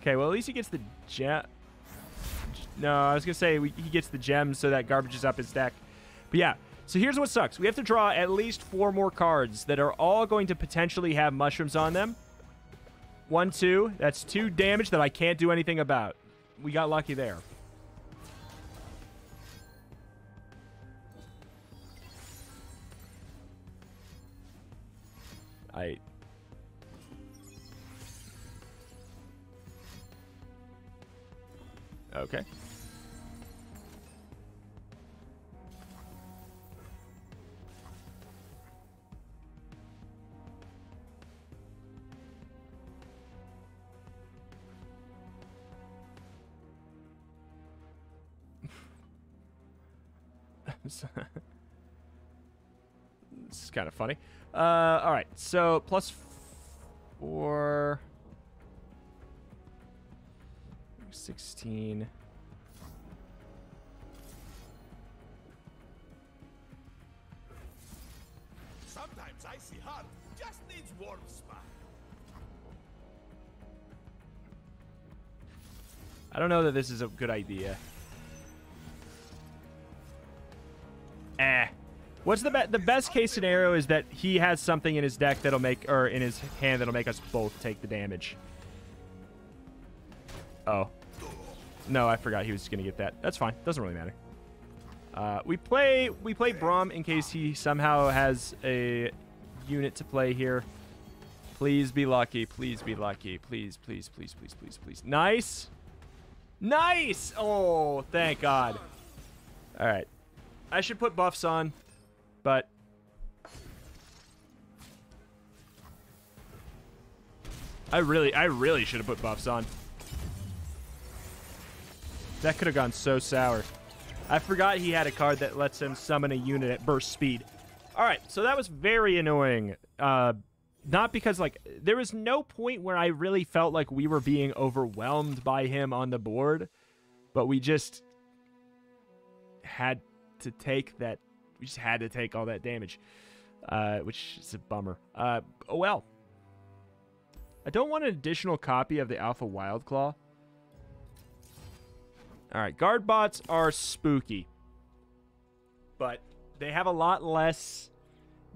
Speaker 1: Okay, well at least he gets the gem. No, I was gonna say we, he gets the gems so that garbage is up his deck. But yeah, so here's what sucks. We have to draw at least four more cards that are all going to potentially have mushrooms on them. One, two. That's two damage that I can't do anything about. We got lucky there. I Okay. this is kind of funny. Uh, all right, so plus four. 16.
Speaker 2: Sometimes icy heart just needs warm spot.
Speaker 1: I don't know that this is a good idea. Eh. What's the be- the best case scenario is that he has something in his deck that'll make or in his hand that'll make us both take the damage. Oh. No, I forgot he was going to get that. That's fine. Doesn't really matter. Uh, we play we play Braum in case he somehow has a unit to play here. Please be lucky. Please be lucky. Please, please, please, please, please, please. Nice. Nice! Oh, thank God. All right. I should put buffs on, but... I really, I really should have put buffs on. That could have gone so sour. I forgot he had a card that lets him summon a unit at burst speed. All right, so that was very annoying. Uh, not because like there was no point where I really felt like we were being overwhelmed by him on the board, but we just had to take that. We just had to take all that damage, uh, which is a bummer. Uh, oh well. I don't want an additional copy of the Alpha Wildclaw. All right, guard bots are spooky, but they have a lot less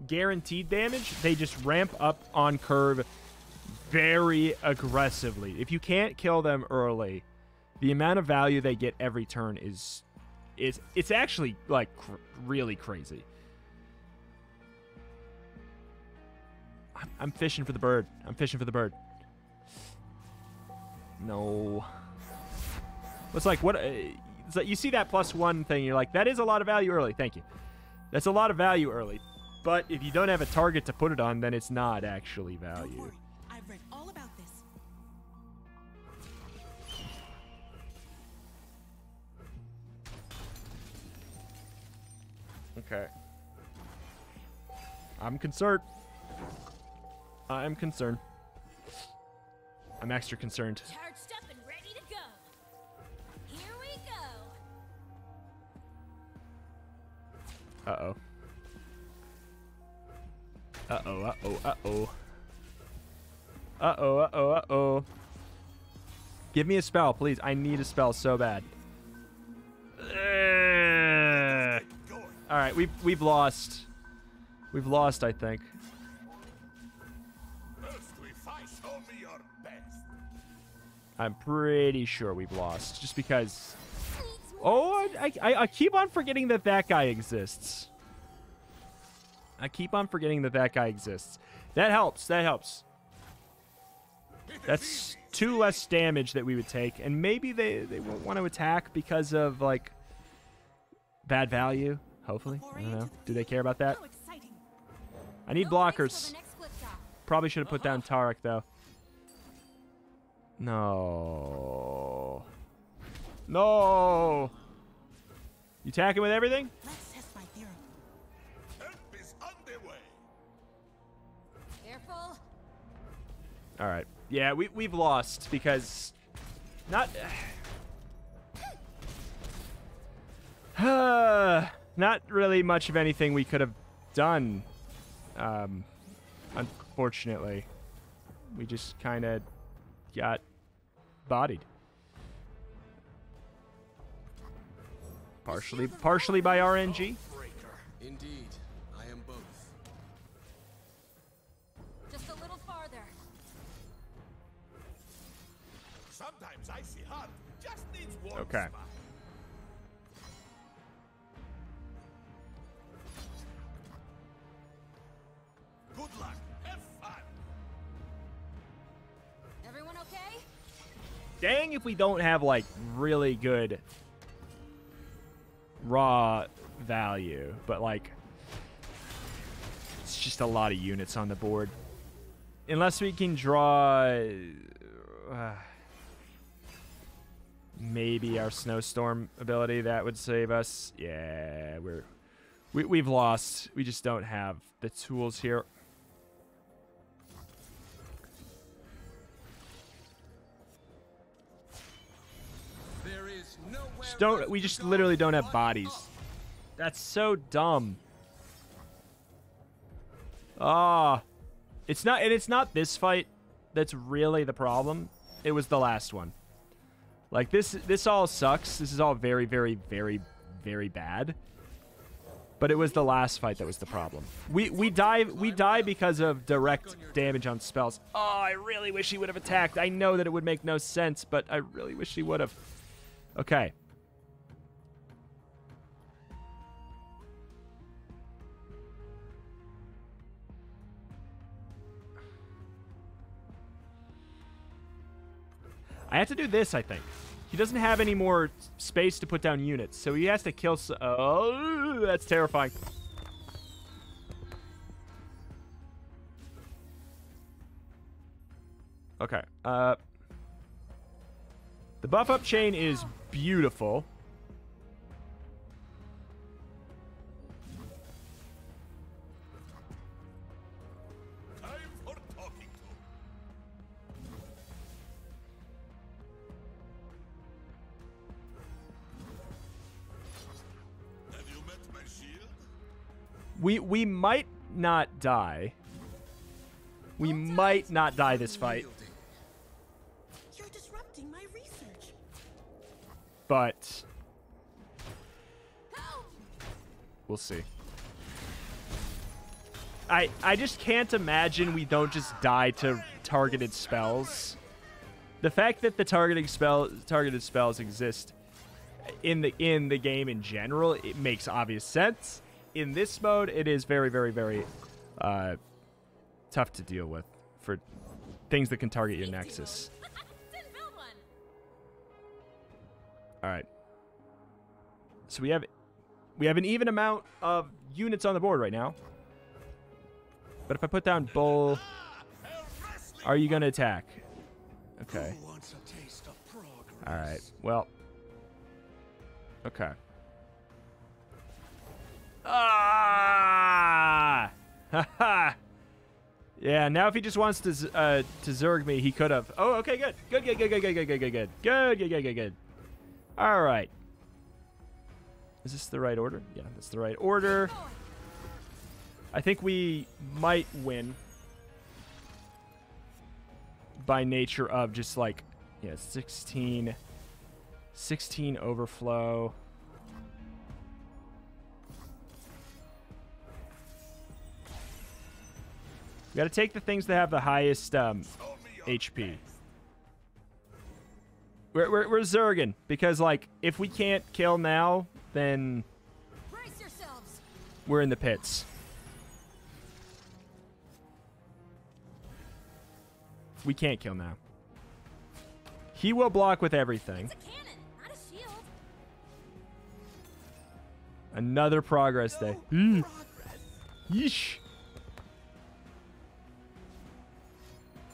Speaker 1: guaranteed damage. They just ramp up on curve very aggressively. If you can't kill them early, the amount of value they get every turn is is it's actually like cr- really crazy. I'm, I'm fishing for the bird. I'm fishing for the bird. No. It's like what? Uh, it's like you see that plus one thing, you're like, that is a lot of value early. Thank you. That's a lot of value early. But if you don't have a target to put it on, then it's not actually value.
Speaker 7: I've read all about this.
Speaker 1: Okay. I'm concerned. I'm concerned. I'm extra concerned.
Speaker 4: Charged go.
Speaker 1: Uh oh. Uh oh, uh oh, uh oh. Uh oh, uh oh, uh oh. Give me a spell, please. I need a spell so bad. All right, we've we've lost. We've lost, I think. I'm pretty sure we've lost, just because. Oh, I, I, I keep on forgetting that that guy exists. I keep on forgetting that that guy exists. That helps. That helps. That's two less damage that we would take, and maybe they they won't want to attack because of like bad value. Hopefully, I don't know. Do they care about that? I need
Speaker 4: No breaks till
Speaker 1: blockers.
Speaker 4: the next flip top.
Speaker 1: Probably should have put down uh-huh. Taric though. No. No. You attacking with everything?
Speaker 7: Let's test my theorem.
Speaker 2: Help is on the way.
Speaker 4: Careful.
Speaker 1: All right. Yeah, we we've lost because not not really much of anything we could have done. Um, unfortunately, we just kind of got bodied. Partially, partially by RNG.
Speaker 3: Indeed, I am both.
Speaker 4: Just a little farther.
Speaker 2: Sometimes icy hot just needs warm
Speaker 1: Okay.
Speaker 2: spot. Good luck. Have fun.
Speaker 4: Everyone okay?
Speaker 1: Dang if we don't have like really good raw value, but like it's just a lot of units on the board. Unless we can draw uh, maybe our snowstorm ability that would save us. Yeah, we're we, we've lost. We just don't have the tools here. Just don't we just literally don't have bodies. That's so dumb. Ah. it's not and it's not this fight that's really the problem. It was the last one. Like this this all sucks. This is all very very very very bad. But it was the last fight that was the problem. We we die we die because of direct damage on spells. Oh, I really wish he would have attacked. I know that it would make no sense, but I really wish he would have. Okay. I have to do this, I think. He doesn't have any more space to put down units, so he has to kill. s oh, that's terrifying. Okay. Uh, the buff up chain is beautiful. We we might not die. We might not die this fight,
Speaker 7: You're disrupting my research.
Speaker 1: but we'll see. I I just can't imagine we don't just die to targeted spells. The fact that the targeting spell targeted spells exist in the in the game in general, it makes obvious sense. In this mode, it is very very very uh, tough to deal with for things that can target your nexus.
Speaker 4: Didn't build one.
Speaker 1: All right. So we have we have an even amount of units on the board right now. But if I put down bull, are you gonna attack? Okay.
Speaker 3: Who wants a taste of progress?
Speaker 1: All right. Well. Okay. Ah! Haha. yeah. Now, if he just wants to uh, to zerg me, he could have. Oh, okay. Good. Good. Good. Good. Good. Good. Good. Good. Good. Good. Good. Good. Good. Good. Good. All right. Is this the right order? Yeah, that's the right order. I think we might win by nature of just like yeah 16 16 overflow we got to take the things that have the highest um, hp we're, we're, we're zerging because like if we can't kill now then we're in the pits we can't kill now he will block with everything
Speaker 4: cannon, not a shield.
Speaker 1: Another progress day. Mm. Yeesh.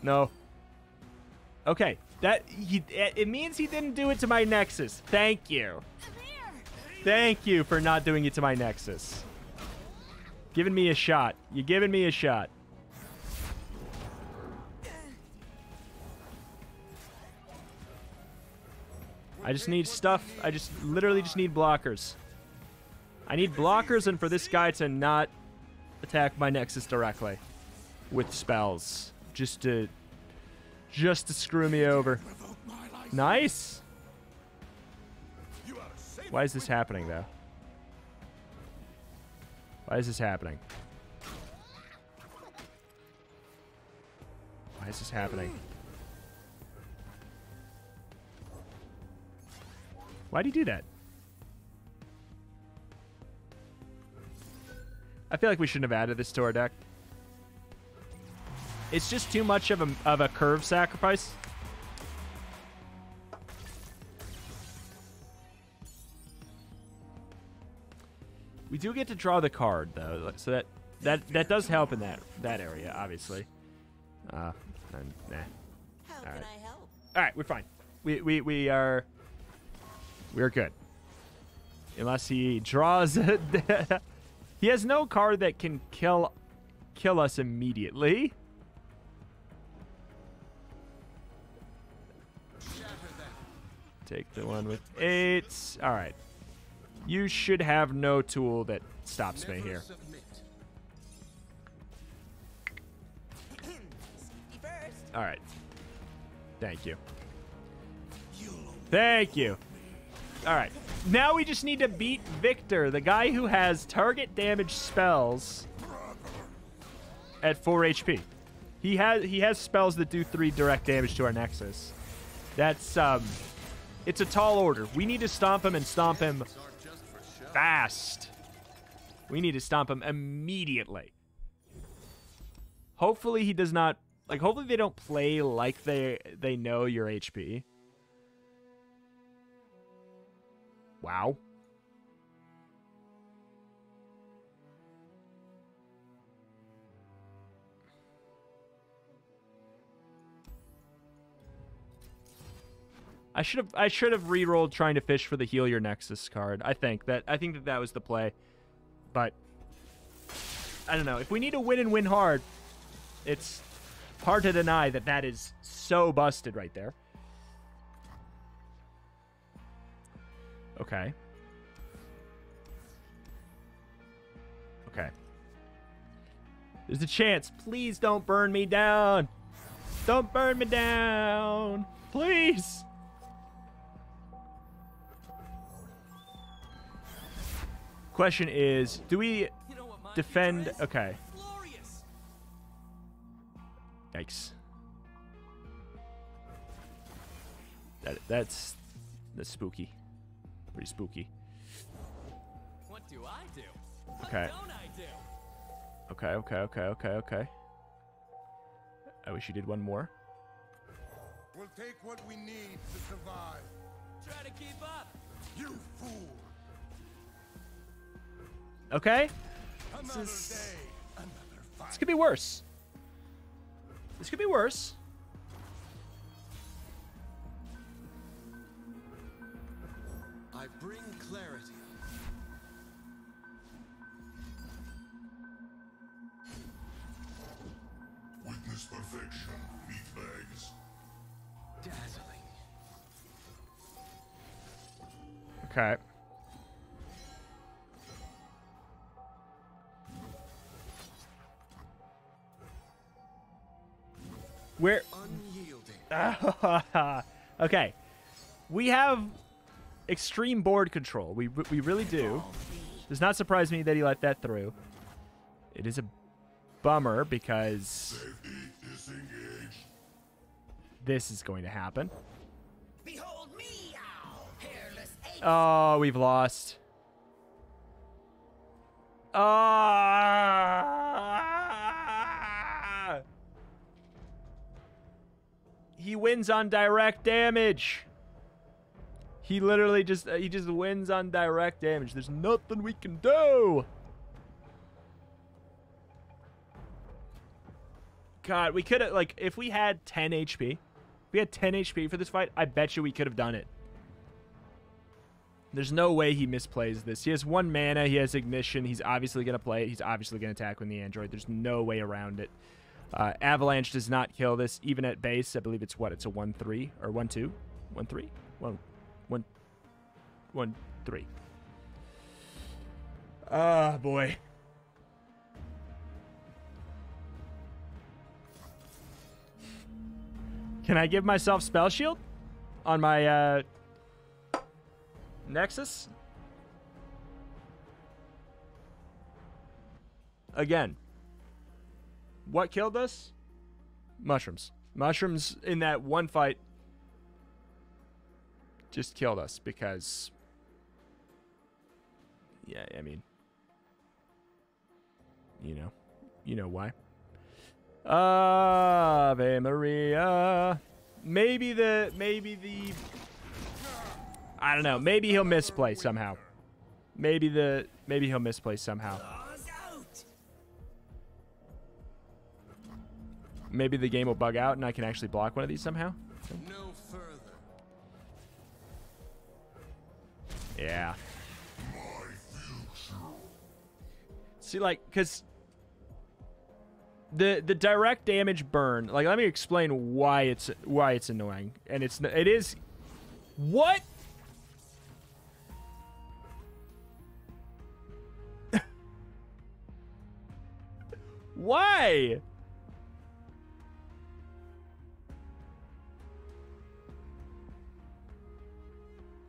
Speaker 1: No. Okay, that he, it means he didn't do it to my Nexus. Thank you. Thank you for not doing it to my Nexus. Giving me a shot. You're giving me a shot. I just need stuff. I just literally just need blockers. I need blockers and for this guy to not attack my Nexus directly with spells. Just to just to screw me over. Nice. Why is this happening though? Why is this happening? Why is this happening? Why'd he do that? I feel like we shouldn't have added this to our deck. It's just too much of a, of a curve sacrifice. We do get to draw the card though, so that that that does help in that that area, obviously. Uh, and, nah.
Speaker 6: How
Speaker 1: All
Speaker 6: can
Speaker 1: right.
Speaker 6: I help?
Speaker 1: All right, we're fine. We we we are we're good. Unless he draws he has no card that can kill kill us immediately. Take the one with eight. All right. You should have no tool that stops me here. All right. Thank you. Thank you. All right. Now we just need to beat Viktor, the guy who has target damage spells at 4 HP. He has he has spells that do 3 direct damage to our Nexus. That's um it's a tall order. We need to stomp him and stomp him fast. We need to stomp him immediately. Hopefully he does not like hopefully they don't play like they they know your HP. Wow. I should have I should have re-rolled trying to fish for the heal your nexus card. I think that I think that that was the play. But I don't know. If we need to win and win hard, it's hard to deny that that is so busted right there. Okay. Okay. There's a chance. Please don't burn me down. Don't burn me down. Please. Question is, do we
Speaker 5: You know what my
Speaker 1: defend? Okay.
Speaker 5: Glorious.
Speaker 1: Yikes. That that's that's spooky. Pretty spooky.
Speaker 5: What do I do?
Speaker 1: Okay.
Speaker 5: don't I do?
Speaker 1: Okay, okay, okay, okay, okay. I wish you did one more.
Speaker 2: We'll take what we need to survive.
Speaker 5: Try to keep up.
Speaker 2: You fool!
Speaker 1: Okay?
Speaker 2: Another
Speaker 1: is-
Speaker 2: day, another fight.
Speaker 1: This could be worse. This could be worse.
Speaker 3: I bring clarity.
Speaker 2: Witness perfection, meatbags.
Speaker 3: Dazzling.
Speaker 1: Okay. Where
Speaker 3: Unyielding.
Speaker 1: okay. We have extreme board control. We we really do. Does not surprise me that he let that through. It is a bummer because this is going to happen.
Speaker 6: Behold me! Hairless!
Speaker 1: Oh, we've lost. Ah! He wins on direct damage. He literally just uh, he just wins on direct damage. There's nothing we can do. God, we could have like if we had 10 HP, we had 10 HP for this fight, I bet you we could have done it. There's no way he misplays this. He has one mana. He has ignition. He's obviously going to play it. He's obviously going to attack with the android. There's no way around it. Uh, Avalanche does not kill this, even at base. I believe it's what? It's a 1 3 or 1 2? 1 3? 1 1 1 3. Ah, boy. Can I give myself spell shield on my uh, Nexus? Again. What killed us? Mushrooms. Mushrooms in that one fight just killed us because. Yeah, I mean. You know. You know why. Ave Maria. Maybe the. Maybe the. I don't know. Maybe he'll misplay somehow. Maybe the maybe he'll misplay somehow. Maybe the game will bug out and I can actually block one of these somehow.
Speaker 3: No further.
Speaker 1: Yeah. See, like, cause the the direct damage burn. Like, let me explain why it's why it's annoying. And it's it is what. why?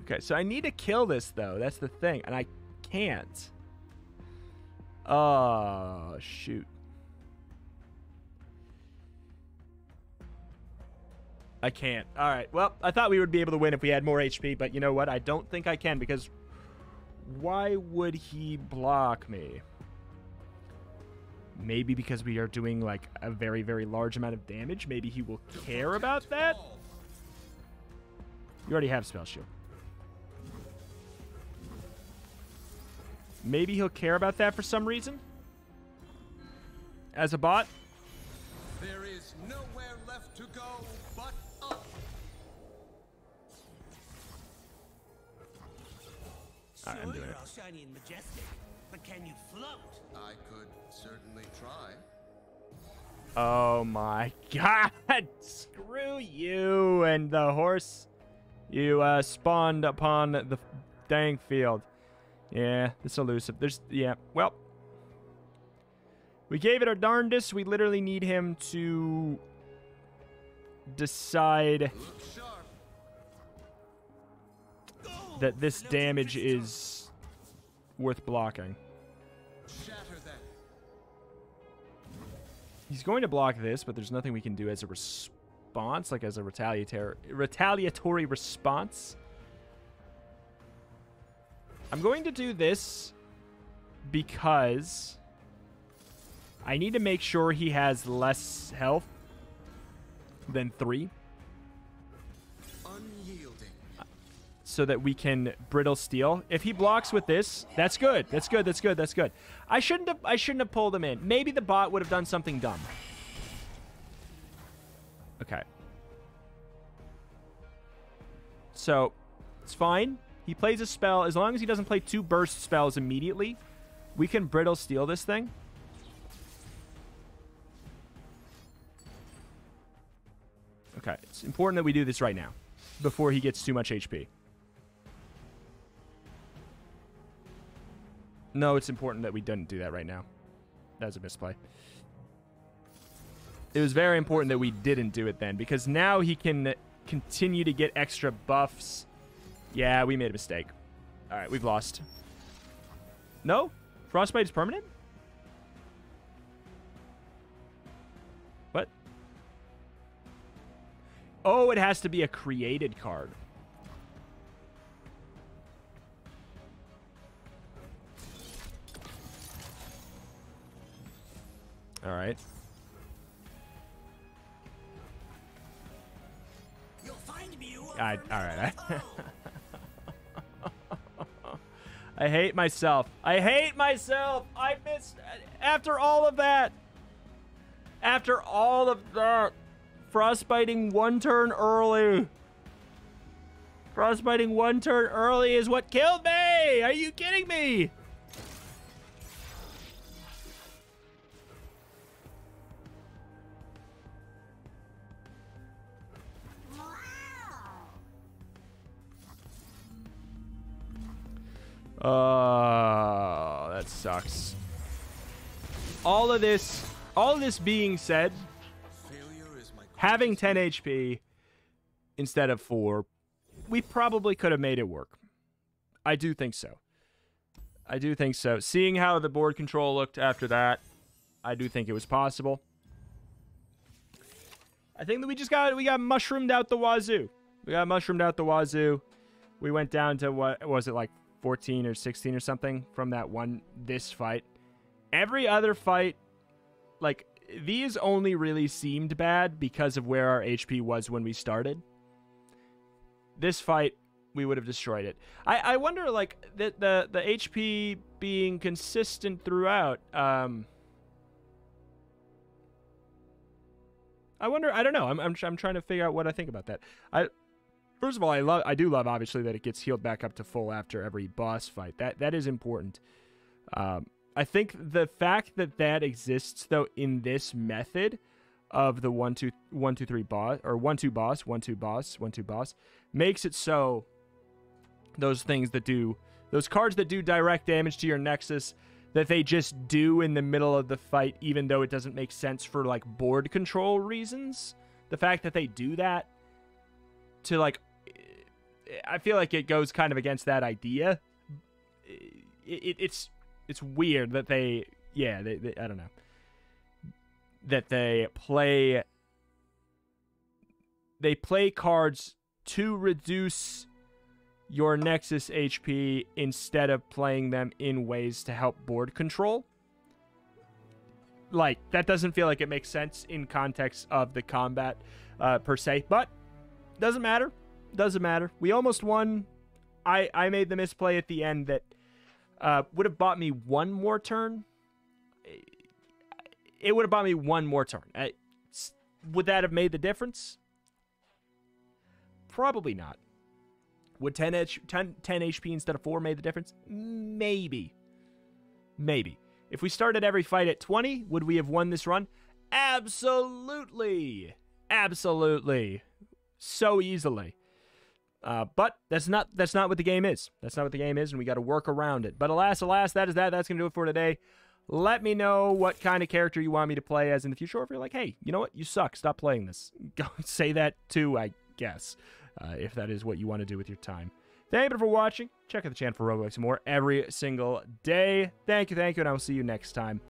Speaker 1: Okay, so I need to kill this though. That's the thing, and I can't. Oh shoot. I can't. All right. Well, I thought we would be able to win if we had more HP, but you know what? I don't think I can because why would he block me? Maybe because we are doing like a very, very large amount of damage. Maybe he will care about that. You already have spell shield. Maybe he'll care about that for some reason. As a bot.
Speaker 3: There is nowhere left to go but up.
Speaker 5: Sure,
Speaker 1: I'm doing it.
Speaker 5: shiny and majestic, but can you float?
Speaker 3: I could certainly try.
Speaker 1: Oh my god! Screw you and the horse you uh, spawned upon the dang field. Yeah, it's elusive. There's yeah. Well, we gave it our darndest. We literally need him to decide that this damage is worth blocking. He's going to block this, but there's nothing we can do as a response, like as a retaliatory retaliatory response. I'm going to do this because I need to make sure he has less health than three,
Speaker 3: Unyielding.
Speaker 1: so that we can brittle steel. If he blocks with this, that's good. That's good. That's good. That's good. I shouldn't have. I shouldn't have pulled him in. Maybe the bot would have done something dumb. Okay. So, it's fine. He plays a spell. As long as he doesn't play two burst spells immediately, we can brittle steel this thing. Okay. It's important that we do this right now before he gets too much HP. No, it's important that we didn't do that right now. That was a misplay. It was very important that we didn't do it then because now he can continue to get extra buffs. Yeah, we made a mistake. All right, we've lost. No? Frostbite is permanent? What? Oh, it has to be a created card. All right.
Speaker 5: You'll find me
Speaker 1: I, all right. I, hate myself. I hate myself. I missed after all of that. After all of that, frostbiting one turn early. Frostbiting one turn early is what killed me. Are you kidding me? Oh, that sucks. All of this, all of this being said, having 10 HP instead of 4, we probably could have made it work. I do think so. I do think so. Seeing how the board control looked after that, I do think it was possible. I think that we just got we got mushroomed out the wazoo. We got mushroomed out the wazoo. We went down to what was it like 14 or 16 or something from that one this fight. Every other fight like these only really seemed bad because of where our HP was when we started. This fight, we would have destroyed it. I, I wonder, like the, the the HP being consistent throughout. Um, I wonder. I don't know. I'm, I'm I'm trying to figure out what I think about that. I first of all, I love. I do love obviously that it gets healed back up to full after every boss fight. That that is important. Um, I think the fact that that exists though in this method of the one two one two three boss or one two boss one two boss one two boss makes it so those things that do those cards that do direct damage to your nexus that they just do in the middle of the fight even though it doesn't make sense for like board control reasons the fact that they do that to like i feel like it goes kind of against that idea it, it, it's it's weird that they yeah they, they i don't know that they play they play cards to reduce your Nexus HP instead of playing them in ways to help board control. Like, that doesn't feel like it makes sense in context of the combat uh, per se, but doesn't matter. Doesn't matter. We almost won. I, I made the misplay at the end that Uh, would have bought me one more turn. It would have bought me one more turn. S- would that have made the difference? Probably not. Would 10, H, 10, 10 HP instead of 4 made the difference? Maybe. Maybe. If we started every fight at 20, would we have won this run? Absolutely. Absolutely. So easily. Uh, but that's not that's not what the game is. That's not what the game is, and we got to work around it. But alas, alas, that is that. That's gonna do it for today. Let me know what kind of character you want me to play as in the future. If you're like, hey, you know what, you suck, stop playing this. Go say that too, I guess, uh, if that is what you want to do with your time. Thank you for watching. Check out the channel for Roblox more every single day. Thank you, thank you, and I will see you next time.